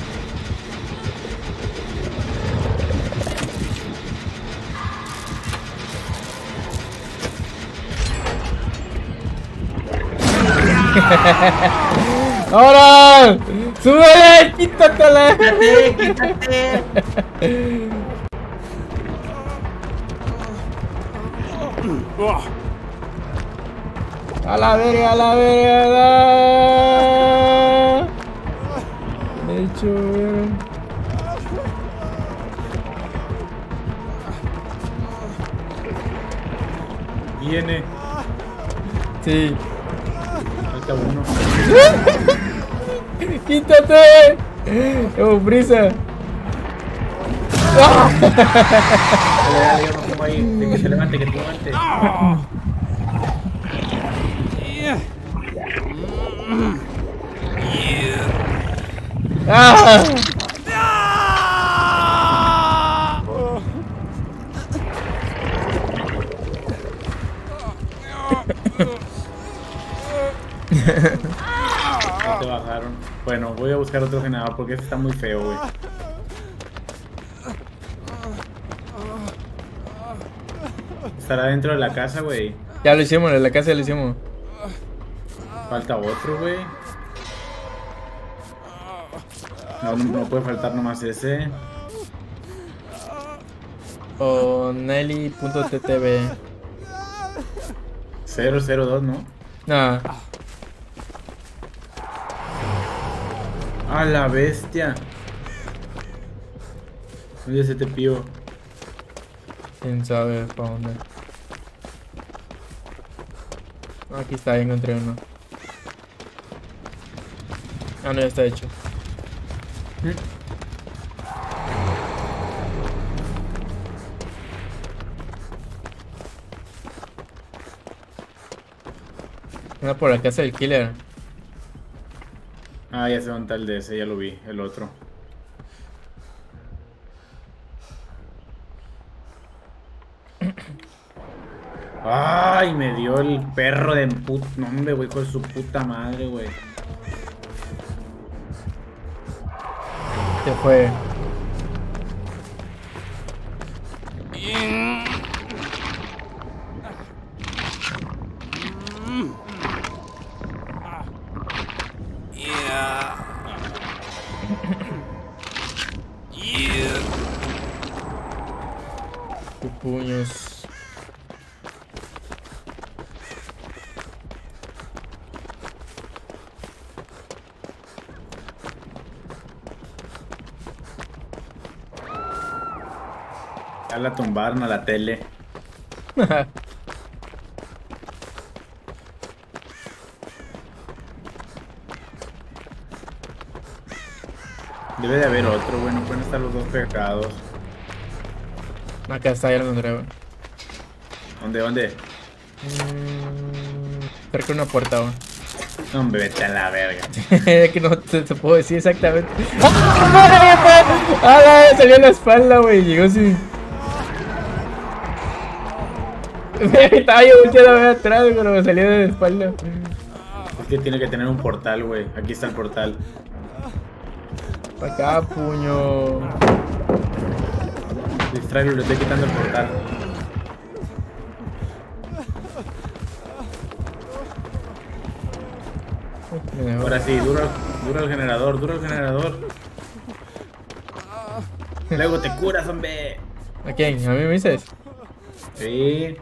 ¡Ahora! ¡Súbele! ¡Quítatela! ¡Quítate, quítate! ¡A la verga, a la verga! De hecho. Viene. Sí. ¡Quítate! ¡Como prisa! ¡Ah! ¡Ah! Buscar otro generador porque este está muy feo, güey. Estará dentro de la casa, güey. Ya lo hicimos, en la casa ya lo hicimos. Falta otro, güey. No, no, no puede faltar nomás ese. O Nelly.ttv. 002, ¿no? Nah, ¡A la bestia! ¿Dónde ese te pío? quién sabe para dónde. Aquí está, ya encontré uno. Ah, no, ya está hecho. Anda por la casa del killer. Ah, ya sé dónde está el de ese, ya lo vi, el otro. Ay, me dio el perro de put... No, hombre, güey, con su puta madre, güey. Se fue. Tumbaron a la tele. Debe de haber otro, bueno, pueden estar los dos pegados. Acá está, ya lo encontré, güey. ¿Dónde, dónde? Mm, cerca de una puerta, güey. No, hombre, vete a la verga. Es que no te, te puedo decir exactamente. ¡Ah, madre mía! ¡Ah, la- salió en la espalda, güey! Llegó sin. Estaba yo volteado a ver atrás, pero me salió de la espalda. Es que tiene que tener un portal, güey. Aquí está el portal. Acá, puño. Distraerlo, le estoy quitando el portal. Ahora sí, dura, dura el generador, dura el generador. Luego te curas, hombre. ¿A quién? ¿A mí me dices? Sí.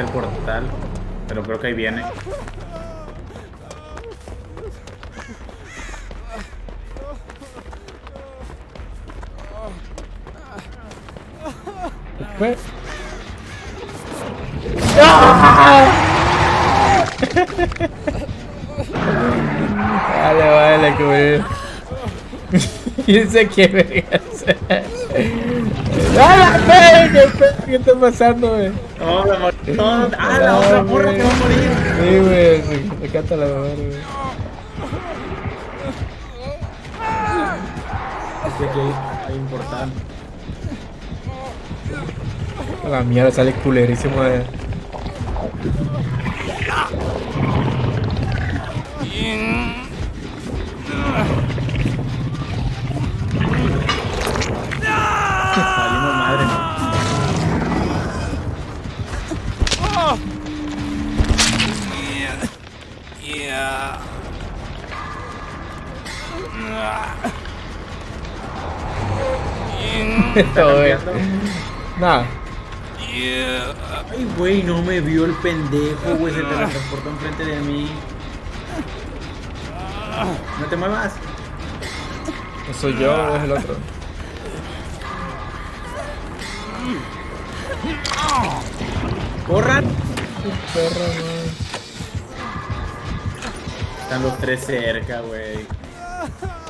Ya le quité el portal. Pero creo que ahí viene. ¿Qué? ¡Ah! Vale, vale, güey. ¿Quién sé qué vergas? ¡Ah, la! ¿Qué, ¿Qué está pasando, güey? No, ah, la otra morra que va a morir. Sí, güey, encanta la mamá, güey. Es que hay, hay un portal. A la mierda, sale culerísimo de. Todo, güey. Nada. Ay, güey, no me vio el pendejo, güey. Se teletransportó enfrente de mí. No te muevas. No soy yo, es el otro. ¡Corran! Perra, man. Están los tres cerca, güey.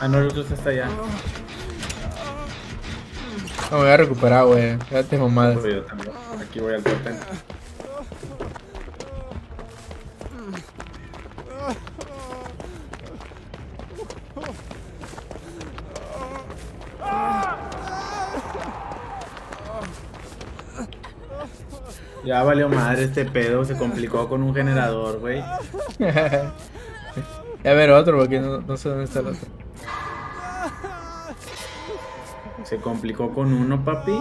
Ah, no, el otro está allá. No, me voy a recuperar, güey. Fíjate, mamada. Yo también. Aquí voy al totem. Ya valió madre este pedo, se complicó con un generador, güey. a ver, otro, porque no, no sé dónde está el otro. Complicó con uno, papi.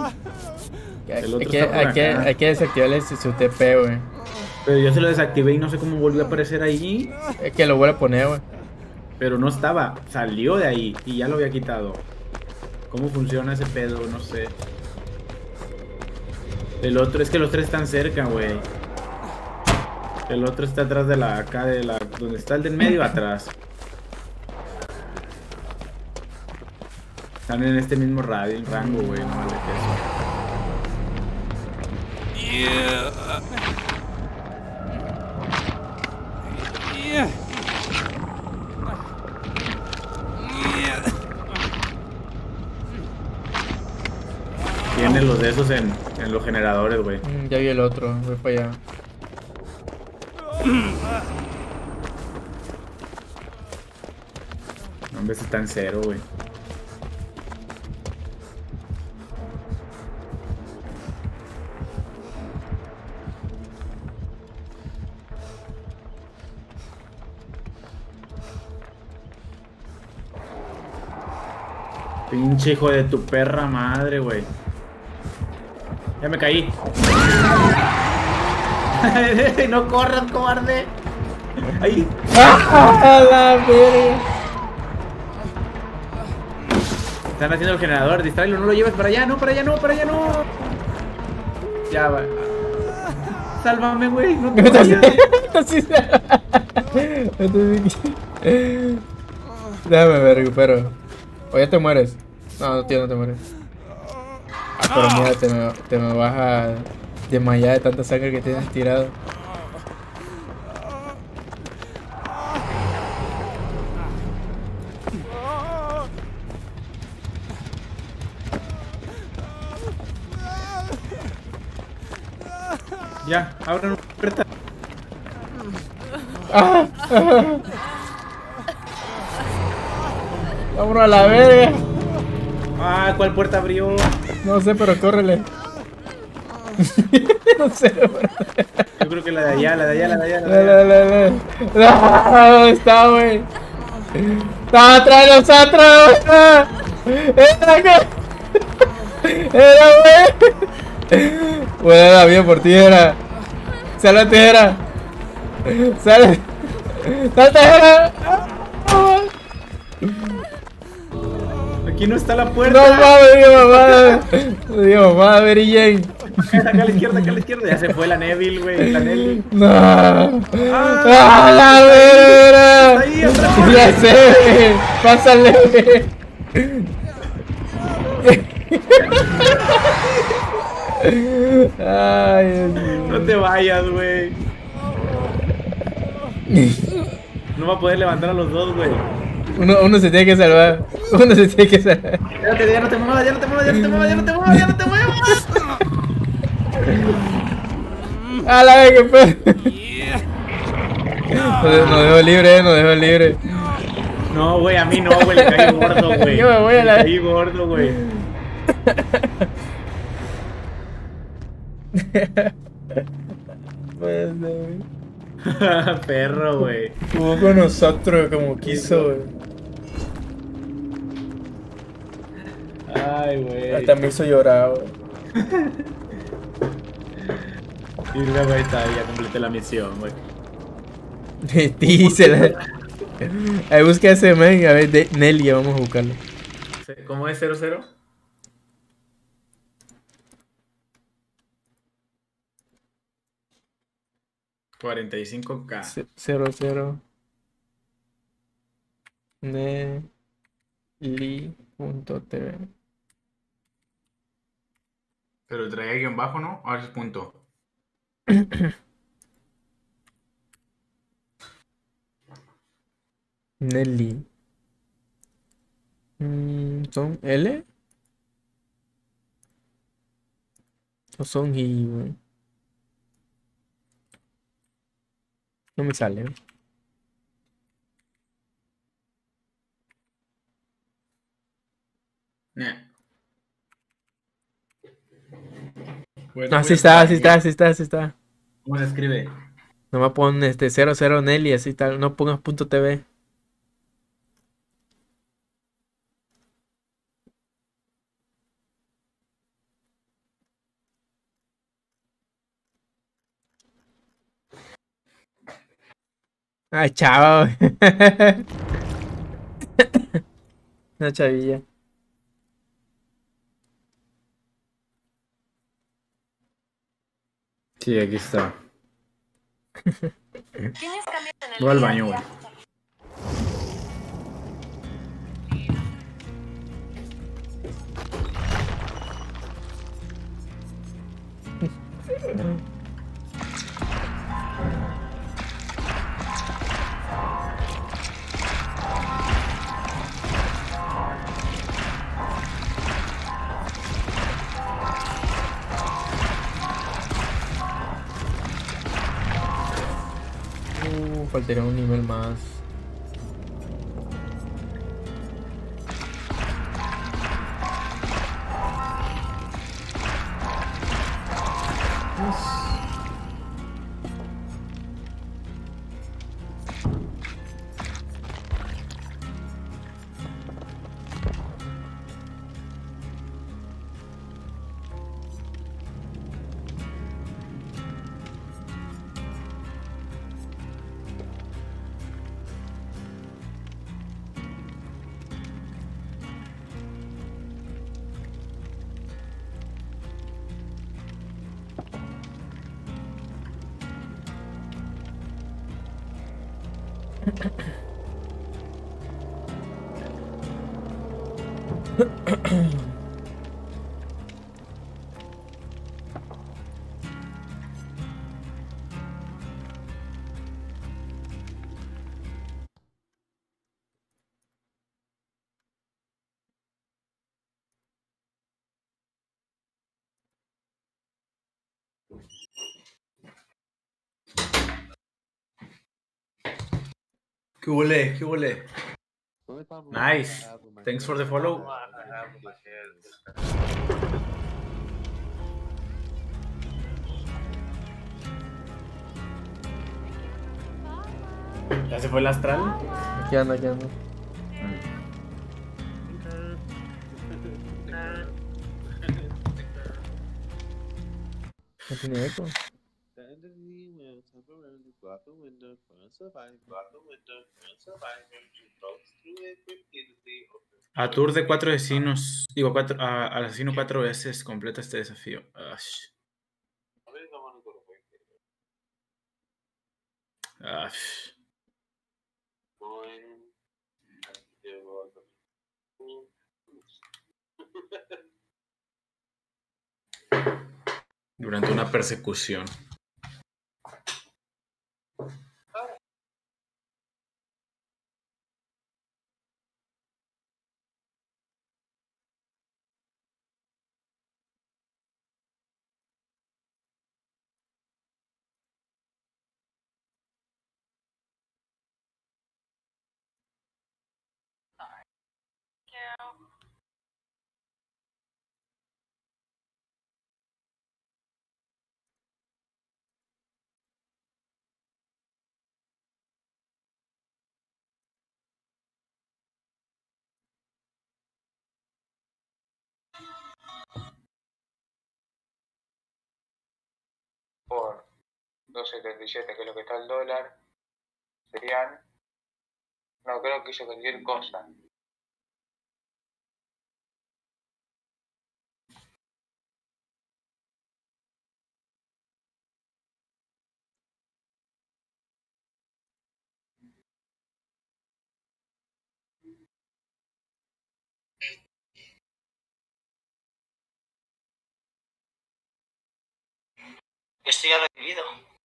Hay, El otro que, está por hay, que, hay desactivarle güey. Pero yo se lo desactivé y no sé cómo volvió a aparecer ahí. Es que lo vuelve a poner, güey. Pero no estaba, salió de ahí y ya lo había quitado. ¿Cómo funciona ese pedo? No sé. El otro, es que los tres están cerca, güey. El otro está atrás de la, acá de la, donde está el del medio, atrás. Están en este mismo radio, rango, güey, no vale que eso. Tienen los de esos en, en los generadores, güey. Mm, ya vi el otro, voy para allá. No, hombre, está en cero, güey. Pinche hijo de tu perra madre, güey. Ya me caí. no corras, cobarde. Ahí. ¡Ah, la verga! Están haciendo el generador, distráelo, no lo lleves para allá, no, para allá, no, para allá, no. Ya va. Sálvame, güey, no te vayas. Entonces, me recupero. O ya te mueres. No, no, tío, no te mueres. Ah, pero mira, te me, te me vas a desmayar de tanta sangre que tienes tirado. Ya, abran una puerta. ¡Ah! ¡Ah! Vámonos a la verga. Ah, ¿cuál puerta abrió? No sé, pero córrele. no sé, pero... Yo creo que la de allá, la de allá, la de allá, la La, de la, allá. la, la. Ah, ¿Dónde está, güey? ¡Está atrás de nosotros! ¡Ah! ¡Era acá! ¡Era, güey! A dar la vida por ti, era. ¡Sale, tijera! ¡Sale! ¡Sale, tijera! ¡Ah! Aquí no está la ¡No puerta. mames, digo mamá! Digo mamá, Mary Jane. Acá a la izquierda, acá a la izquierda. Ya se fue la Neville, güey, la Nelly. ¡No! ¡Ah, la verga! Ahí, atrás. ¡Ya sé! ¡Pásale! Ay, Dios mío. No te vayas, güey. No va a poder levantar a los dos, güey. Uno, uno se tiene que salvar. Uno se tiene que salvar. Ya, no te muevas, ya no te muevas, ya no te muevas, ya no te muevas, ya no te muevas. ¡A la vez que fue! Nos, dejó libre, nos dejó libre. No, güey, a mí no, güey, le caí gordo, güey. Yo me voy a la- Le caí gordo, güey. Pues, Perro, güey. Jugó con nosotros como quiso, güey. Ay, güey. Hasta me hizo llorar, güey. Y luego ahí está, ya completé la misión, güey. Dísela. Ahí busca ese man, a ver, de Nelly, vamos a buscarlo. ¿Cómo es 00? ¿45k? 00 Nelly.tv Pero traía guion bajo, ¿no? Ahora es punto. Nelly. Mm, ¿Son L? ¿O son I? No me sale. Nah. Bueno, Ah, voy sí a está, buscar sí aquí. está, sí está, sí está. ¿Cómo se escribe? Nomás pon este 00 Nelly, así tal. No pongas punto TV. Ay, chavo. Una chavilla. Sí, aquí está. ¿Tienes cambios en el Voy al baño, güey. faltaría un nivel más. ¿Qué huele? ¿Qué huele? Nice. Thanks for the follow. ¿Ya se fue el astral? Aquí ando, aquí ando. No tiene eco. A tour de cuatro asesinos. Digo, cuatro, a- al asesino cuatro veces completa este desafío. Durante una persecución. Por 2.77, que es lo que está el dólar, serían, no creo que hizo cualquier cosa. Esto ya lo.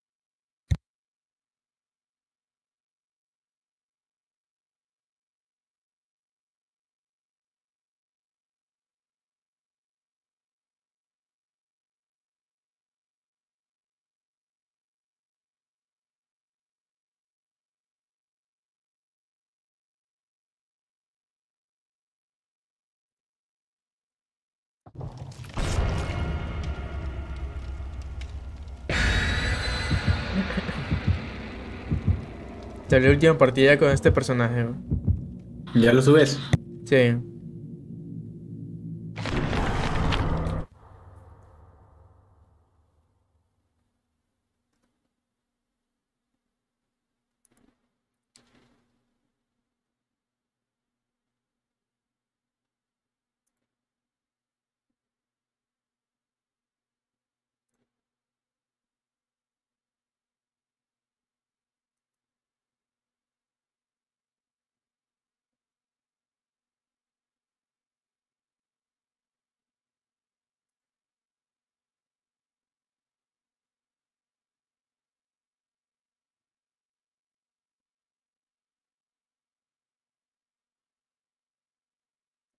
Salió la última partida con este personaje. ¿Ya lo subes? Sí.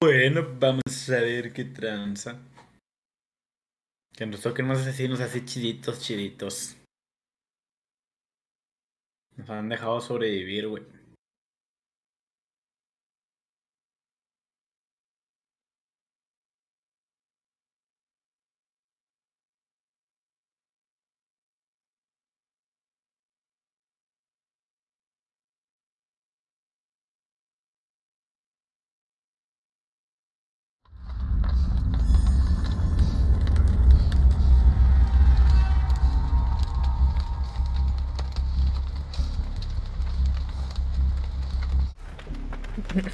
Bueno, vamos a ver qué tranza. Que nos toquen más asesinos así chiditos, chiditos. Nos han dejado sobrevivir, güey.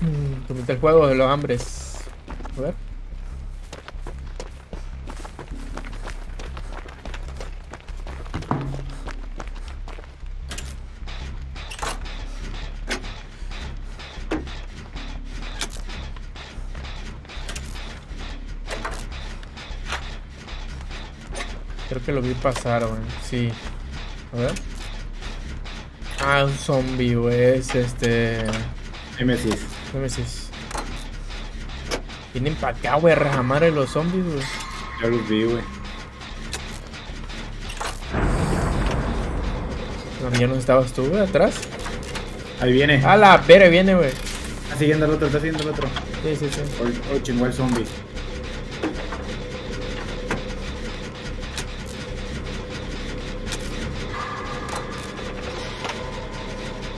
Mm, El juego de los hambres. A ver. Creo que lo vi pasar, güey. Sí. A ver. Ah, un zombie, güey. Es este. Nemesis. Nemesis. Vienen para acá, güey, a rajamar los zombies, güey. Ya los vi, güey. La mía no estabas tú, güey, atrás. Ahí viene. A la vera viene, güey. Está siguiendo al otro, está siguiendo al otro. Sí, sí, sí. Oh, oh, chingó el zombie.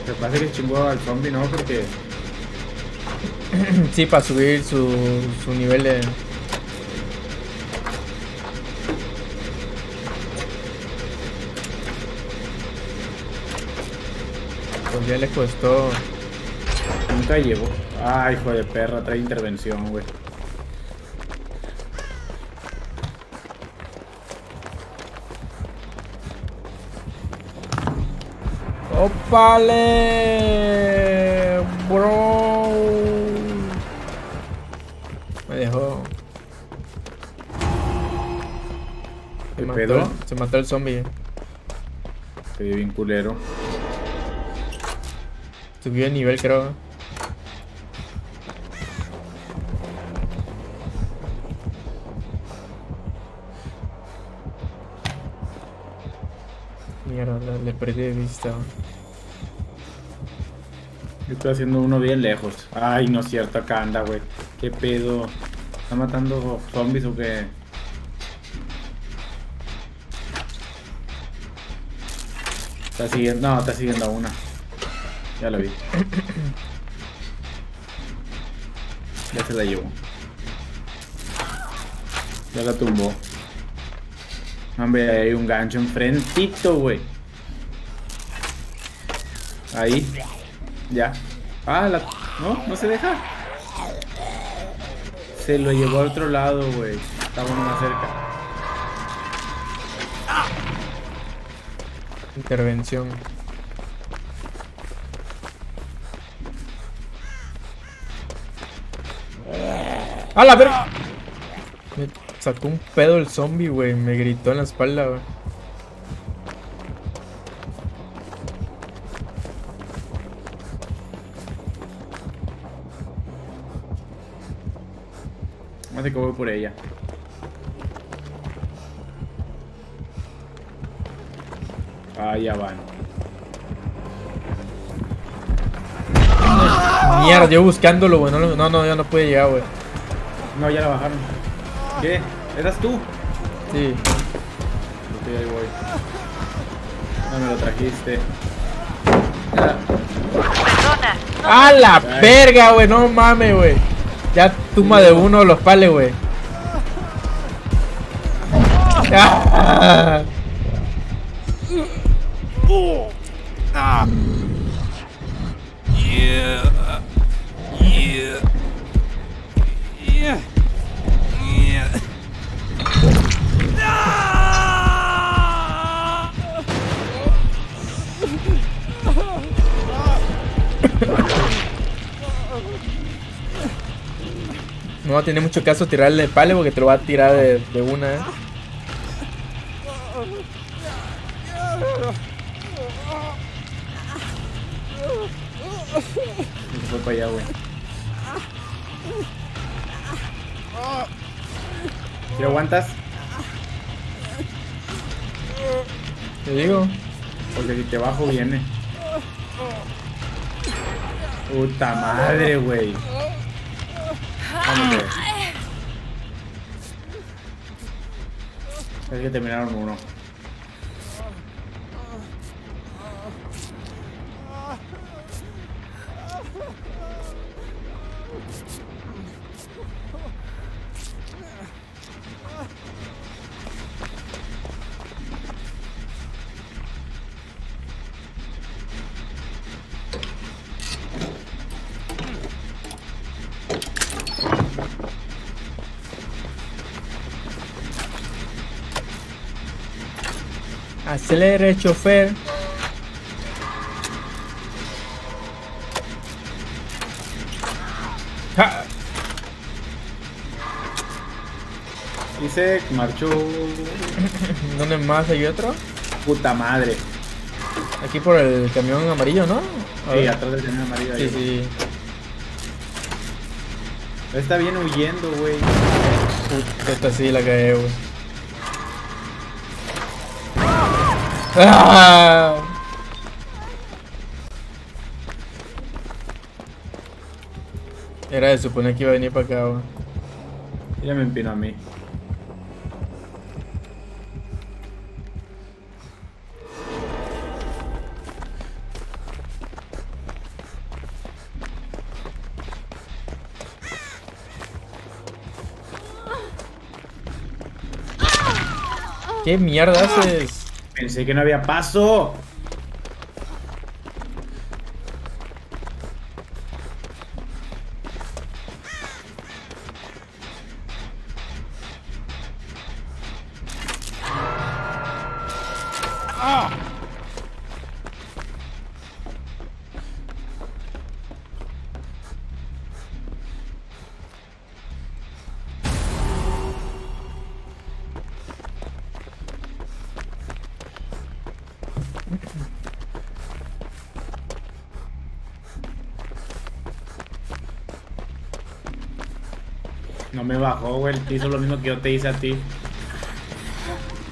Se pasa que chingó al zombie, ¿no? Porque Sí, para subir su, su nivel de. Pues ya le costó. nunca llegó. Ay, hijo de perra, trae intervención, güey. ¡Opale! Bro. Se ¿Qué mató, pedo? se mató el zombie. Se vio bien culero. Subió de nivel, creo. Mierda, le- le perdí de vista. Yo estoy haciendo uno bien lejos. Ay, no es cierto, acá anda, güey. ¿Qué pedo? ¿Está matando zombies o qué? Está siguiendo, no, está siguiendo a una. Ya la vi. Ya se la llevó. Ya la tumbó. Hombre, hay un gancho enfrentito, güey. Ahí. Ya. Ah, la... No, no se deja. Se lo llevó al otro lado, güey. Estaba uno más cerca. Intervención. ¡A la verga! Me sacó un pedo el zombie, güey. Me gritó en la espalda, güey. De que voy por ella. Ah, ya van. Mierda, yo buscándolo, güey. No, no, no, ya no puede llegar, güey. No, ya la bajaron. ¿Qué? ¿Eras tú? Sí. Ok, ahí voy. No me lo trajiste. Ah, ¡A la verga, güey! No mames, güey. Ya tumba de uno los pales, güey. Ah. No va a tener mucho caso tirarle el palo porque te lo va a tirar de, de una, eh. Fue para allá, güey. ¿Sí aguantas? Te digo. Porque si te bajo viene. Puta madre, güey. Es que terminaron uno. Acelere, chofer. Ja. Dice que marchó. ¿Dónde más hay otro? Puta madre. Aquí por el camión amarillo, ¿no? Sí, atrás del camión amarillo. Sí, ahí. sí. Está bien huyendo, güey. Puta, esta sí la cagué, güey. ¡Ah! Era de suponer que iba a venir para acá. Ya me empino a mí. ¿Qué mierda haces? Pensé que no había paso. Bajó, güey. Te hizo lo mismo que yo te hice a ti.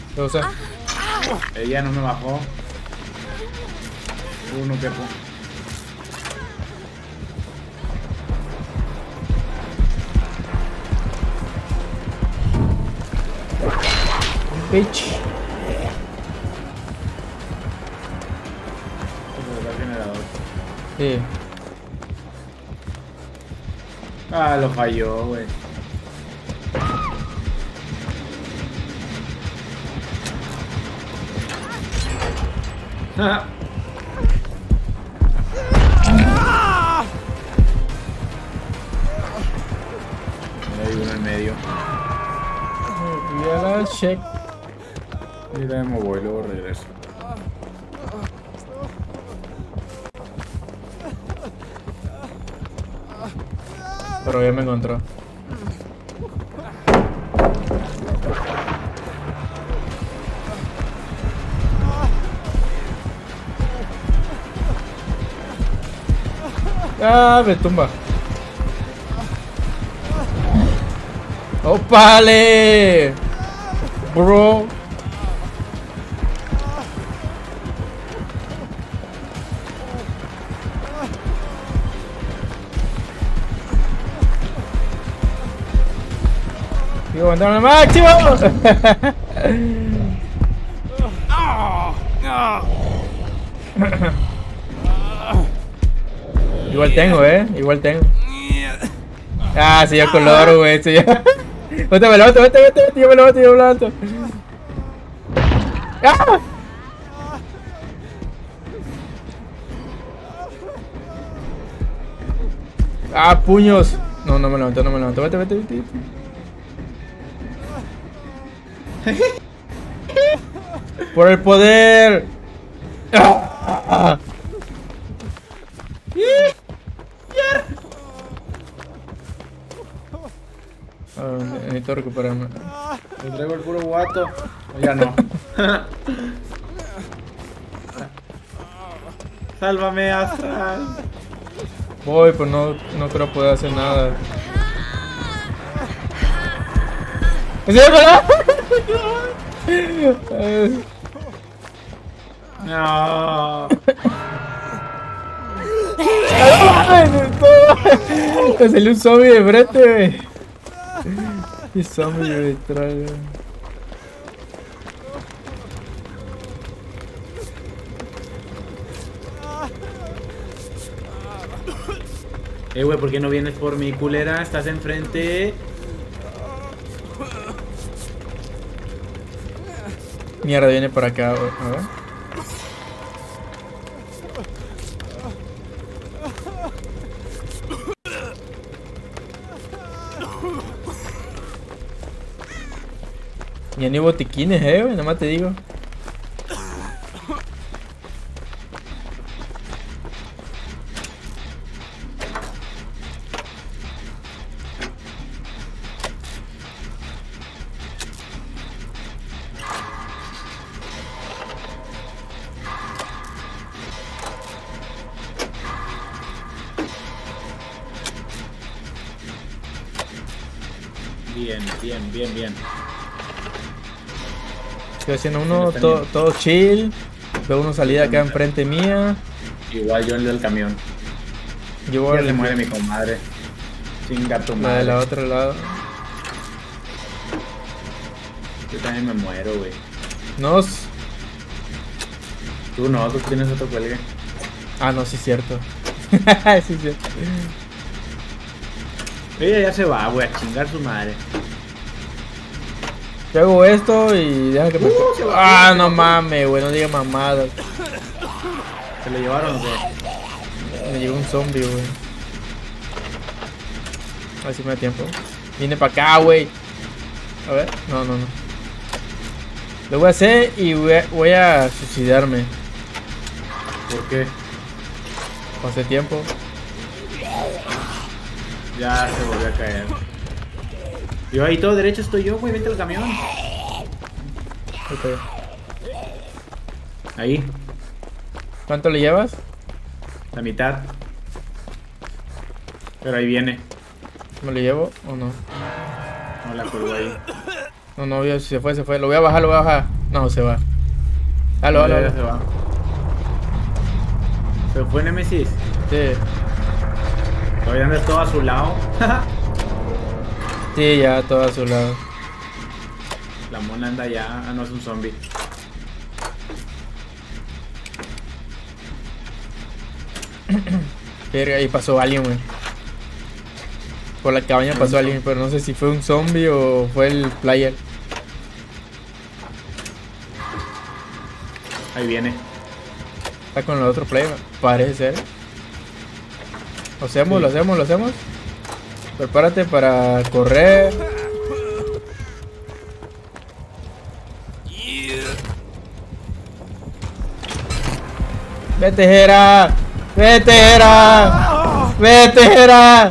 ¿Qué cosa? Ella no me bajó. Uno que fue. Bitch. Sí. Ah, lo falló, güey. Hay uno en medio. Voy a la check. Mira, me voy, luego regreso. Pero ya me encontró. Ah, me tumba. ¡Opale! Bro. Sigo aguantando al máximo. Igual tengo, eh. Igual tengo. Ah, yo color, güey. Yo. Vete, me levanto, vete, vete, vete. Yo me levanto, yo me levanto. ¡Ah! ¡Ah, puños! No, no me levanto, no me levanto. Vete, vete, vete. vete. Por el poder. Ah. Ya no. Sálvame, Astral. Voy, pues no, no creo poder hacer nada. ¡Sí, verdad! No. Me salió un zombie de frente, güey. Y zombie de detrás, Eh, güey, ¿por qué no vienes por mi culera? Estás enfrente. Mierda, viene por acá. A ver. Ya ni botiquines, eh, güey, nada más te digo. Haciendo uno, todo, todo chill. Veo uno salida acá enfrente mía. Igual yo el del camión. Yo voy Ya se al muere mi comadre. Chinga tu la madre. la otro lado. Yo también me muero, güey. Nos. Tú no, tú tienes otro cuelgue. Ah, no, sí es cierto. sí es cierto. Ella ya se va, güey, a chingar su madre. Yo hago esto y deja que me. va, ah, no mames, güey, no diga mamadas. ¿Se lo llevaron qué? Me llegó un zombie, güey. A ver si me da tiempo. Vine para acá, güey. A ver, no, no, no. Lo voy a hacer y voy a, voy a suicidarme. ¿Por qué? Hace tiempo. Ya se volvió a caer. Yo ahí todo derecho estoy yo, güey, vete al camión. Ok. Ahí, ¿Cuánto le llevas? la mitad. Pero ahí viene. ¿Me lo llevo o no? No la colgó ahí. No, no, si se fue, se fue. Lo voy a bajar, lo voy a bajar. No, se va. Halo, No, halo, se va. ¿Se fue Nemesis? Sí, Todavía andas todo a su lado. sí, ya todo a su lado. La mona anda ya. Ah, no es un zombie. Verga, ahí pasó alguien, güey. Por la cabaña pasó alguien, pero no sé si fue un zombie o fue el player. Ahí viene. Está con el otro player, parece ser. Lo hacemos, lo hacemos, lo hacemos. Prepárate para correr. Vete, Jera. Vete, Jera. Vete, Jera.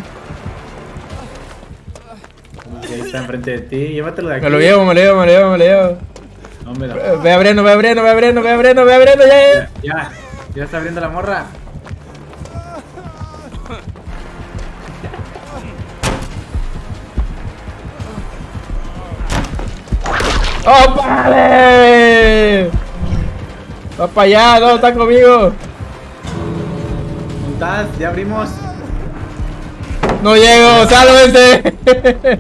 Ahí está enfrente de ti. Llévatelo de aquí. Me lo llevo, me lo llevo, me lo llevo, me lo llevo. No me. Ve abriendo, ve abriendo, ve abriendo, ve abriendo, ve abriendo. Ya, ya. Ya está abriendo la morra. ¡Oh, vale! Va para allá, no, está conmigo. ¿Estás? Ya abrimos. No llego, sálvense.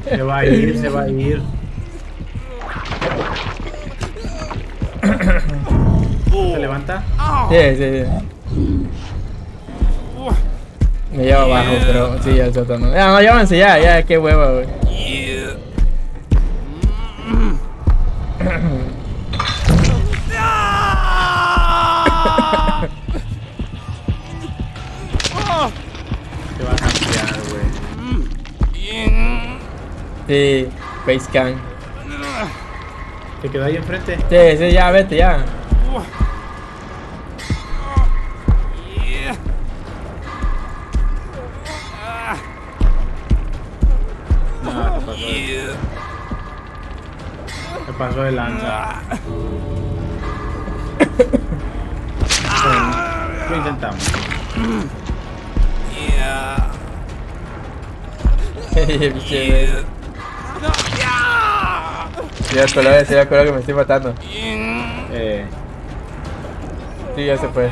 Se va a ir, se va a ir. ¿Se levanta? Sí, sí, sí. Me lleva abajo, pero sí, al sótano. Ya, no, llévanse ya, ya, qué hueva, güey. Se va a cambiar, güey. Sí, Facecam. ¿Te quedó ahí enfrente? Sí, sí, ya, vete, ya. No, te pasó. Te pasó de lanza. Bueno, lo intentamos. Ya te lo voy a decir, acuerdo que me estoy matando. Eh, Sí, ya se fue.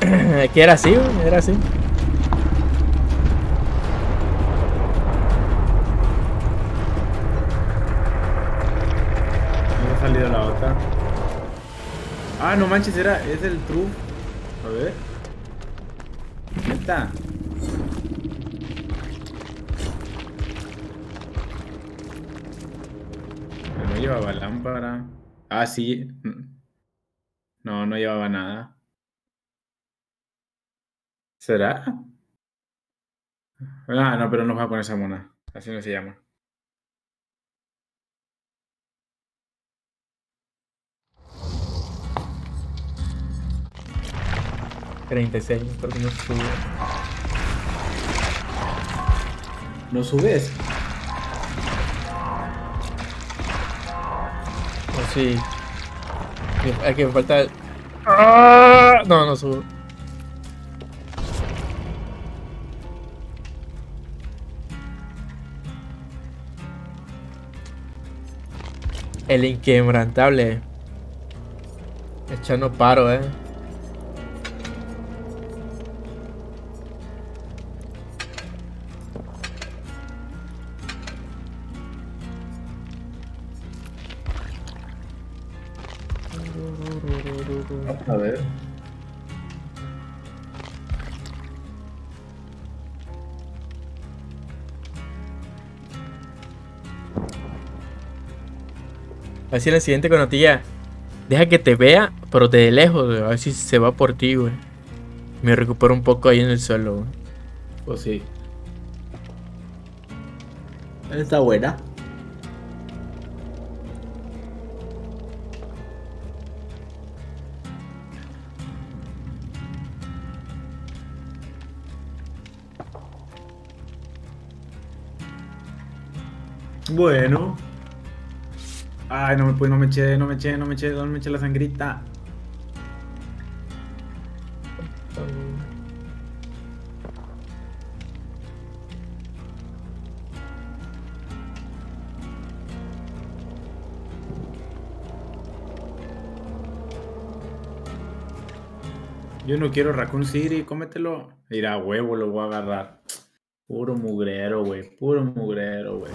Que era así, era así. Salido la otra. Ah, no manches, era, es el true. A ver. Neta. No llevaba lámpara. Ah, sí. No, no llevaba nada. ¿Será? Ah, no, pero no va con esa mona. Así no se llama. 36, creo que no sube. ¿No subes? Oh, sí. Hay que falta ah, No, no subo. El inquebrantable. Echando paro, eh. En el siguiente con. Deja que te vea, pero de lejos, güey. A ver si se va por ti, güey. Me recupero un poco ahí en el suelo, güey. Pues sí. Está buena. Bueno. Ay, no me pues no me eché, no me eché, no me eché, no me eché la sangrita. Yo no quiero Raccoon City, cómetelo. Mira, huevo, lo voy a agarrar. Puro mugrero, güey. Puro mugrero, güey.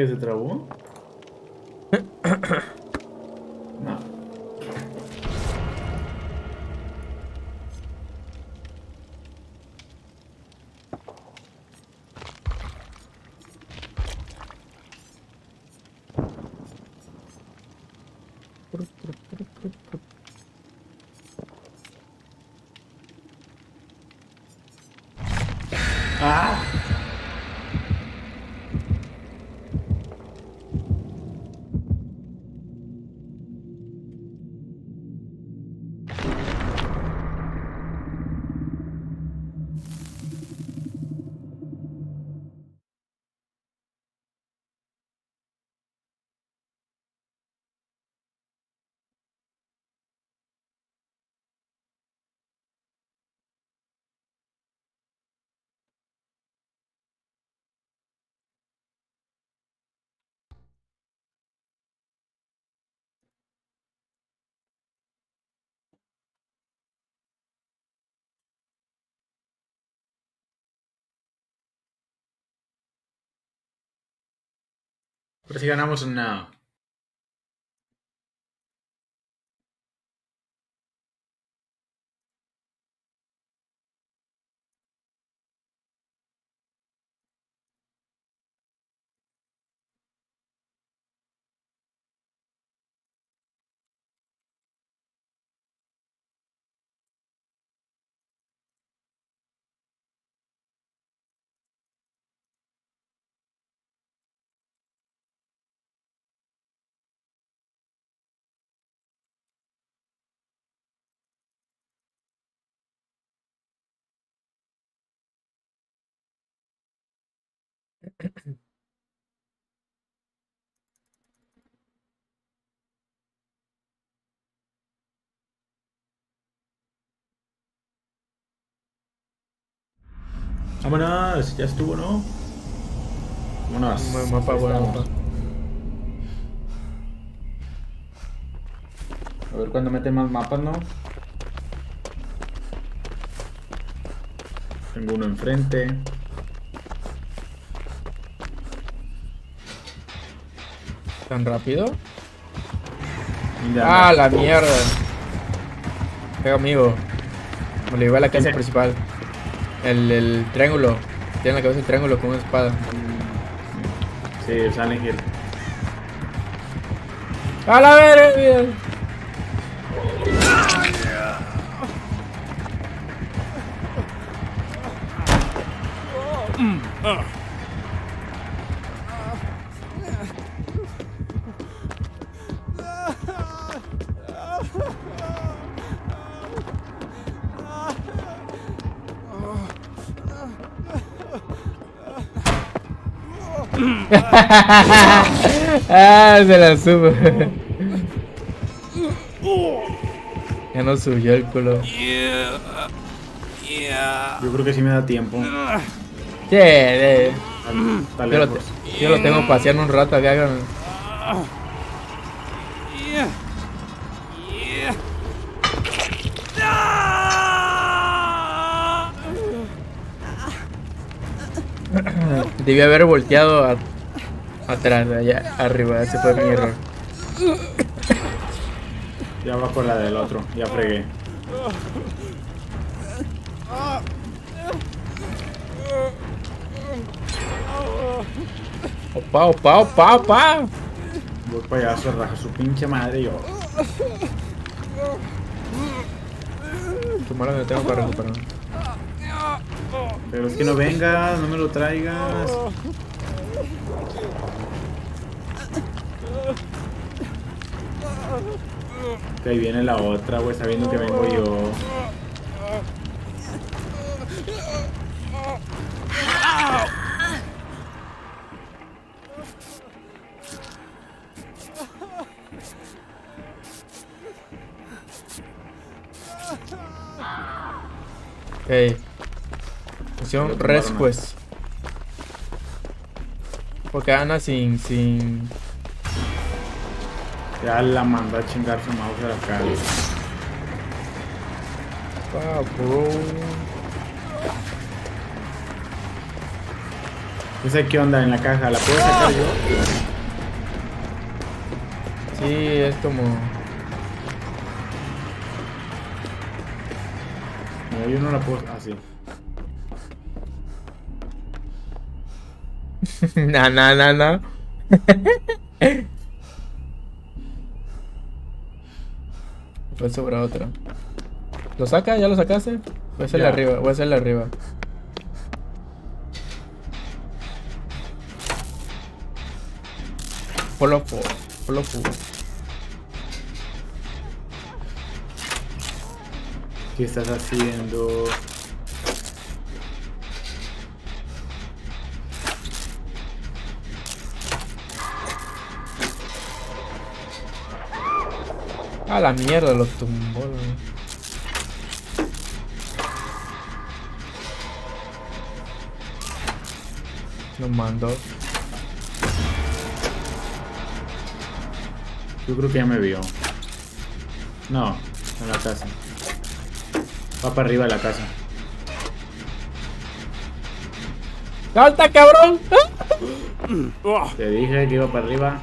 ¿Qué se trabó? Si ganamos una. Vámonos, ya estuvo, ¿no? Vámonos. Buen mapa, buen mapa. A ver cuándo meten más mapas, ¿no? Tengo uno enfrente. ¿Tan rápido? Mira, Ah, la mierda. Pega amigo. Me lo llevé a la casa principal. El, el triángulo. Tiene en la cabeza el triángulo con una espada. Sí, Silent Hill. ¡A la verga! Ah, se la subo. ya no subió el culo. Yo creo que sí me da tiempo. Sí, Está yo, lo, yo lo tengo paseando un rato acá con... Debí haber volteado a- atrás, allá arriba, ese fue mi error. Ya va por la del otro. Ya fregué. Opa, opa, opa, opa. Voy para allá, se raja su pinche madre yo. Qué malo que tengo para recuperar. Pero es que no vengas, no me lo traigas. Que ahí viene la otra, güey, sabiendo que vengo yo. Ok. Lo Res pues. Porque anda sin, sin... Ya la mandó a chingar su mouse a la cara. Ah, bro. No sé qué onda en la caja, ¿la puedo sacar yo? Sí, es como... No, yo no la puedo. Ah, sí. na, na, na, na. Puede sobrar otra. ¿Lo saca? ¿Ya lo sacaste? Voy a hacerle Ya. arriba, voy a hacerle arriba. Polo por, polo por. ¿Qué estás haciendo? A la mierda, lo tumbó. Lo mandó. Yo creo que ya me vio. No, en la casa. Va para arriba de la casa. ¡Salta, cabrón! Te dije que iba para arriba.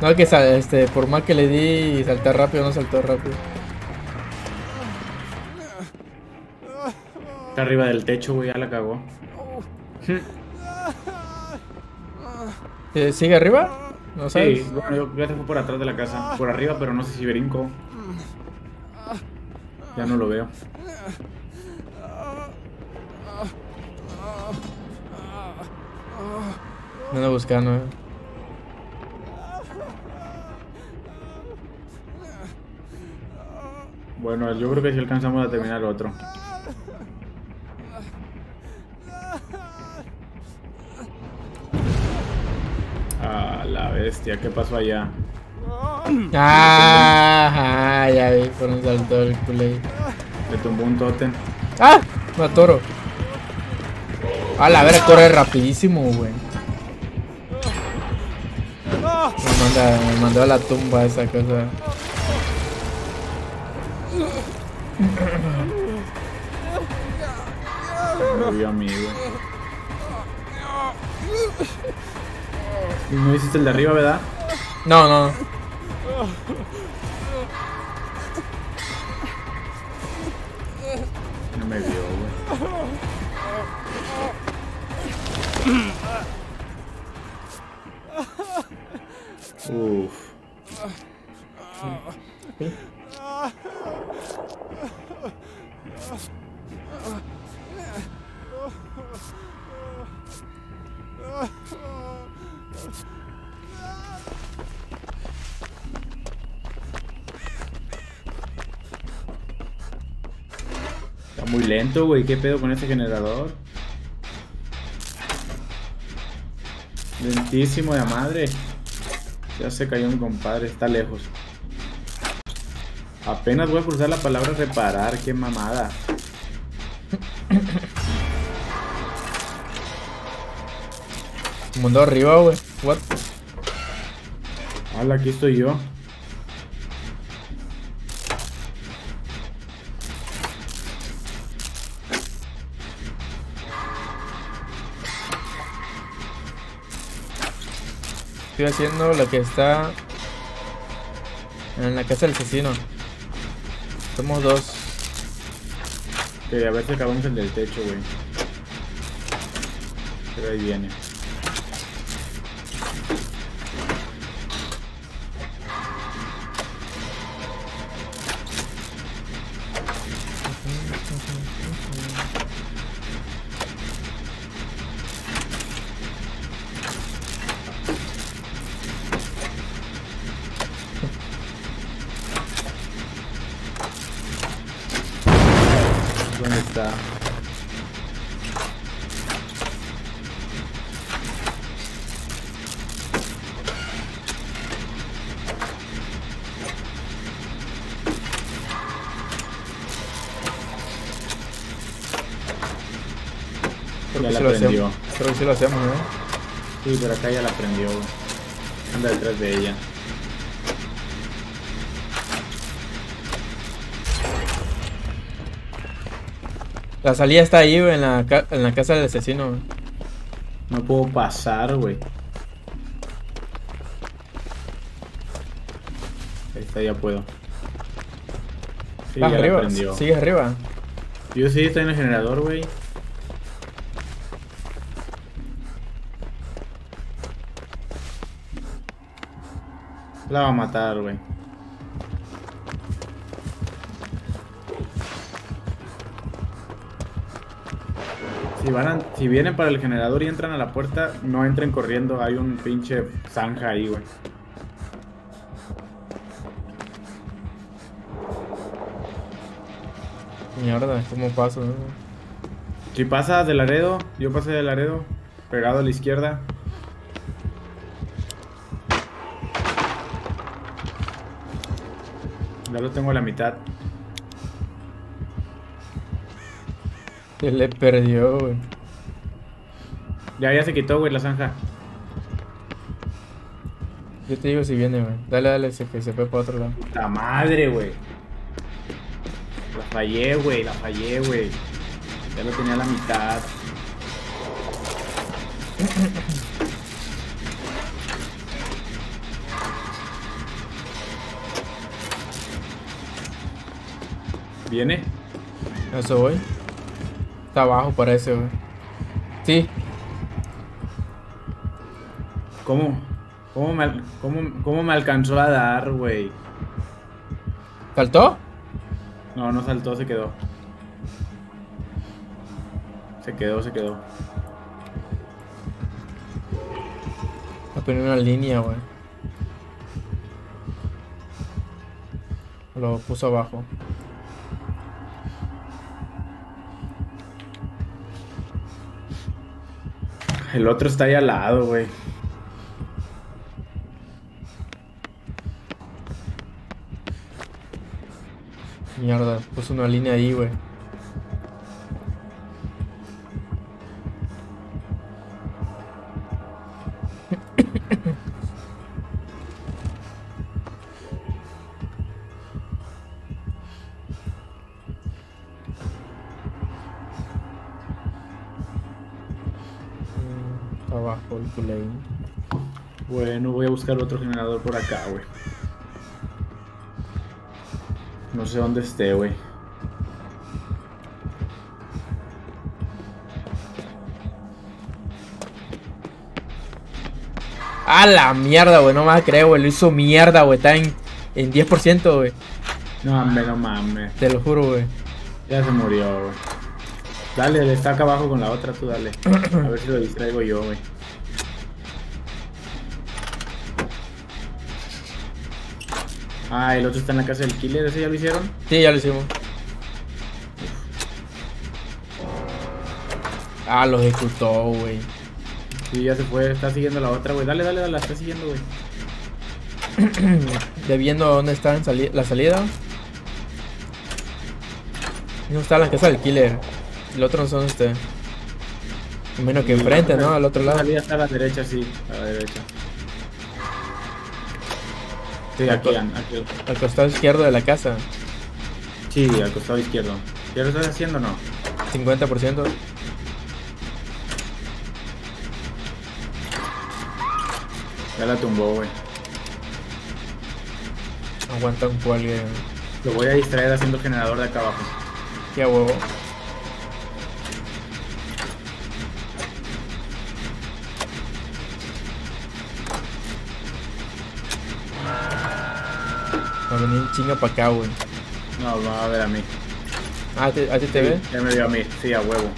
No, que sal- este, por más que le di saltar rápido, no saltó rápido. Está arriba del techo, güey, ya la cagó. Eh, ¿Sigue arriba? ¿No sabes? Sí, bueno, yo ya se fue por atrás de la casa. Por arriba, pero no sé si brinco. Ya no lo veo. Me ando buscando, eh. Bueno, yo creo que si alcanzamos a terminar otro. Ah, la bestia, ¿qué pasó allá? Ah, ya vi por un saltó el culé. Le tumbó un tótem. ¡Ah! Me atoro. A la ver, corre rapidísimo, güey. Me, manda, me mandó a la tumba esa cosa. Me vio a mí, güey. Y no hiciste el de arriba, ¿verdad? No, no. No Lento, güey. ¿Qué pedo con este generador? Lentísimo de madre. Ya se cayó mi compadre, está lejos. Apenas voy a cruzar la palabra reparar, qué mamada. Mundo arriba, güey. What? Hola, aquí estoy yo. Estoy haciendo lo que está en la casa del asesino. Somos dos. Que a ver si acabamos el del techo, güey. Pero ahí viene. Está? Creo Ya que la lo prendió. hacemos. Creo que sí lo hacemos, ¿no? Sí, pero acá ya la prendió. Anda detrás de ella. La salida está ahí, güey, en la, ca- en la casa del asesino. güey. No puedo pasar, güey. Ahí está, ya puedo. Sí, ya arriba. Sigue arriba. Yo sí estoy en el generador, güey. La va a matar, güey. Si, van a- si vienen para el generador y entran a la puerta, no entren corriendo. Hay un pinche zanja ahí, güey. Mierda, ¿cómo paso? no? Si pasas de Laredo, yo pasé de Laredo, pegado a la izquierda. Ya lo tengo a la mitad. Se le perdió, güey. Ya, ya se quitó, güey, la zanja. Yo te digo si viene, güey. Dale, dale, se, que se fue para otro lado. La madre, güey. La fallé, güey, la fallé, güey. Ya lo tenía a la mitad. ¿Viene? Eso voy. Está abajo, parece, güey. Sí, ¿Cómo? ¿Cómo me, cómo, cómo me alcanzó a dar, güey? ¿saltó? No, no saltó, se quedó. Se quedó, se quedó. A poner una línea, güey. Lo puso abajo. El otro está ahí al lado, güey. Mierda, puso una línea ahí, güey. Bueno, voy a buscar otro generador por acá, güey. No sé dónde esté, güey. ¡A la mierda, güey! No a creer, güey. Lo hizo mierda, güey. Está en, en 10%, güey. No mames, no mames. Te lo juro, güey. Ya se murió, güey. Dale, le está acá abajo con la otra, tú dale. A ver si lo distraigo yo, güey. Ah, el otro está en la casa del killer, ¿ese ya lo hicieron? Sí, ya lo hicimos. Ah, lo ejecutó, güey. Sí, ya se fue. Está siguiendo la otra, güey. Dale, dale, dale. La está siguiendo, güey. De viendo dónde está en sali- la salida. No está la casa del killer. El otro no dónde esté. Menos que enfrente, ¿no? Al otro La lado. salida está a la derecha, sí. A la derecha. Sí, aquí, aquí. Al costado izquierdo de la casa. Sí, al costado izquierdo. ¿Ya lo estás haciendo o no? 50%. Ya la tumbó, güey. Aguanta un cuelgue. Lo voy a distraer haciendo generador de acá abajo. Qué a huevo. Va a venir chinga pa' acá, güey. No, va a ver a mí. Ah, ¿a ti, te ve? Ya me vio a mí. Sí, a huevo.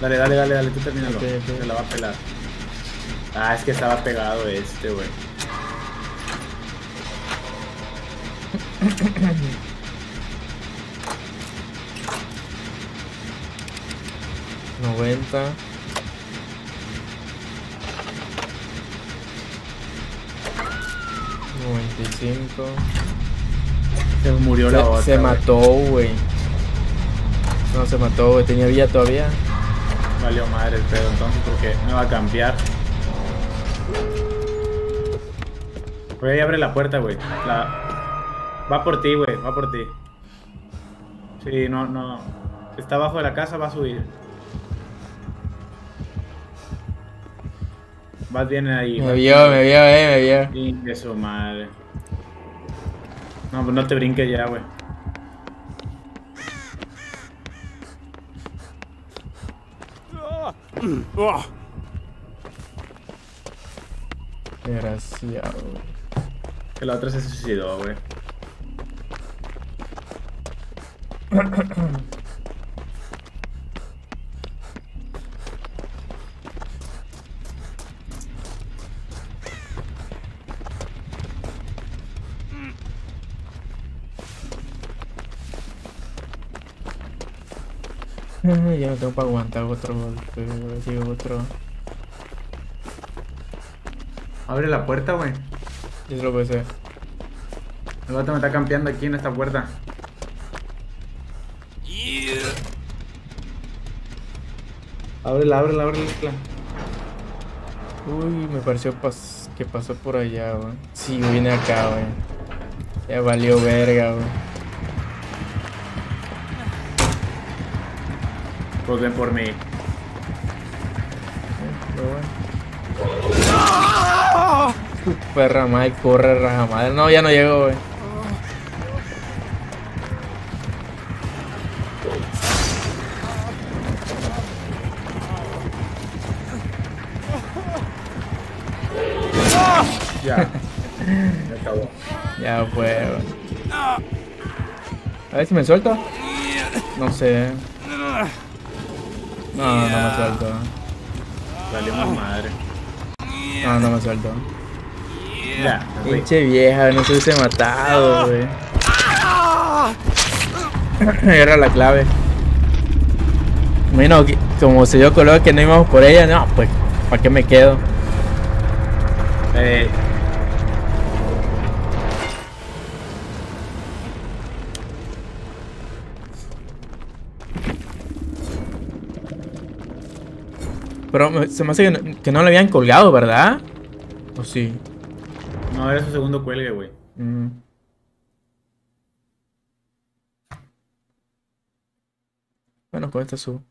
Dale, dale, dale, dale. Tú termínalo. Ok, ok. Se la va a pelar. Ah, es que estaba pegado este, güey. Noventa. Noventa y cinco. Se murió la Se, otra. se güey. mató, güey. No se mató, güey. Tenía vida todavía. Valió madre el pedo entonces porque me va a cambiar. Güey, abre la puerta, güey. La... Va por ti, güey. Va por ti. Sí, no, no. Está abajo de la casa, va a subir. Vas bien ahí. Me vio, me vio, eh, me vio. Chingue su madre. No, pues no te brinques ya, güey. Desgraciado. Que la otra se suicidó, güey. Ya no tengo para aguantar otro golpe. Digo, otro. Abre la puerta, güey. Eso lo puede ser. El vato me está campeando aquí en esta puerta. Ábrela, ábrela, ábrela. Uy, me pareció pas- que pasó por allá, güey. Sí, viene acá, güey. Ya valió verga, güey. Pues ven por mí. Perra madre, corre, raja madre. No, ya no llegó, güey. Ya. Acabó. Ya fue. A ver si me suelto. No sé. No, no me suelto. Valimos madre. No, no me suelto. Ya, güey. Pinche vieja, no se hubiese matado, güey. Era la clave. Bueno, como se dio color que no íbamos por ella, no, pues, ¿para qué me quedo? Eh, Pero se me hace que no, que no le habían colgado, ¿verdad? ¿O sí? no, era su segundo cuelgue, güey. Mm. Bueno, con esta subo.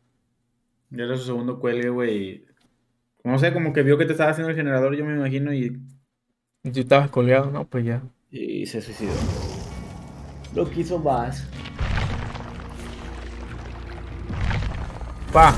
Ya era su segundo cuelgue, güey. No sé, como que vio que te estaba haciendo el generador, yo me imagino, y, Y tú estabas colgado, no, pues ya. y se suicidó. Lo quiso más. Pa.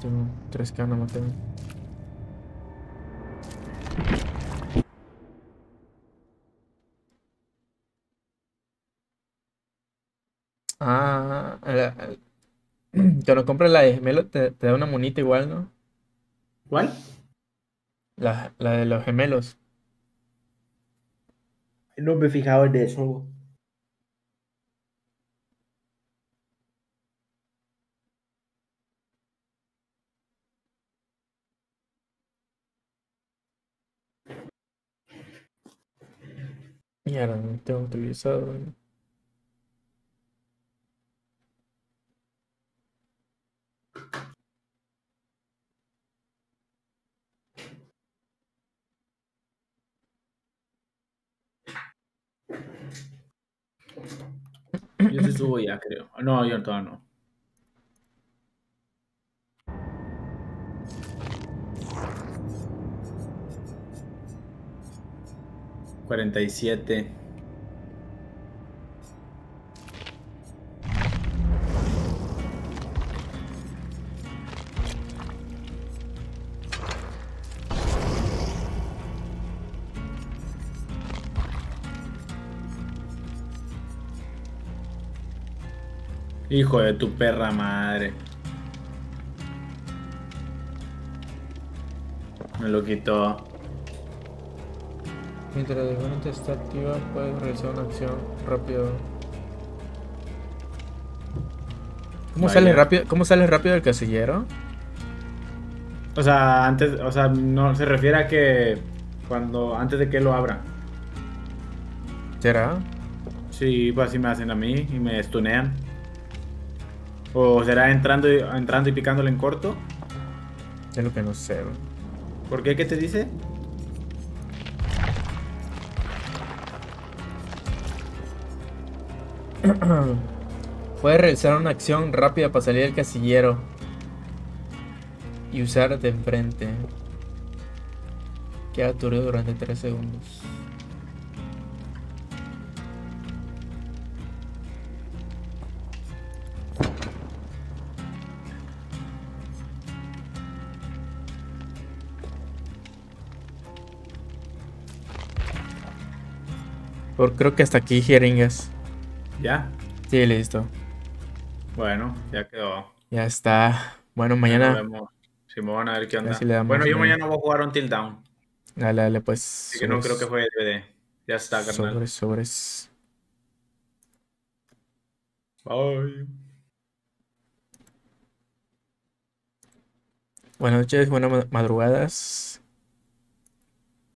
Tengo 3K, no tengo. Ah, el- Cuando compras la de gemelo te, te da una monita igual, ¿no? ¿Cuál? La, la de los gemelos. No me he fijado en eso. Ahora no tengo utilizado. Yo sí subo ya, creo. No, yo todavía no. Cuarenta y siete. Hijo de tu perra madre. Me lo quitó. Mientras el gabinete está activa, puedes realizar una acción rápido. ¿Cómo Vaya. sale rápido? ¿Cómo sale rápido el casillero? O sea, antes, o sea, no se refiere a que cuando antes de que lo abra. ¿Será? Sí, pues así me hacen a mí y me stunean. O será entrando y, entrando y picándole en corto. Es lo que no sé. ¿Por qué? ¿Qué te dice? Puedes realizar una acción rápida para salir del casillero. Y usar de enfrente. Queda aturdido durante 3 segundos. Por, creo que hasta aquí jeringas. ¿Ya? Sí, listo. Bueno, ya quedó. Ya está. Bueno, mañana. vemos. Si me van a ver qué onda. Bueno, yo mañana voy a jugar Until Down. Dale, dale, pues. Así que no creo que juegue DVD. Ya está, carnal. Sobres, sobres. Bye. Buenas noches, buenas ma- madrugadas.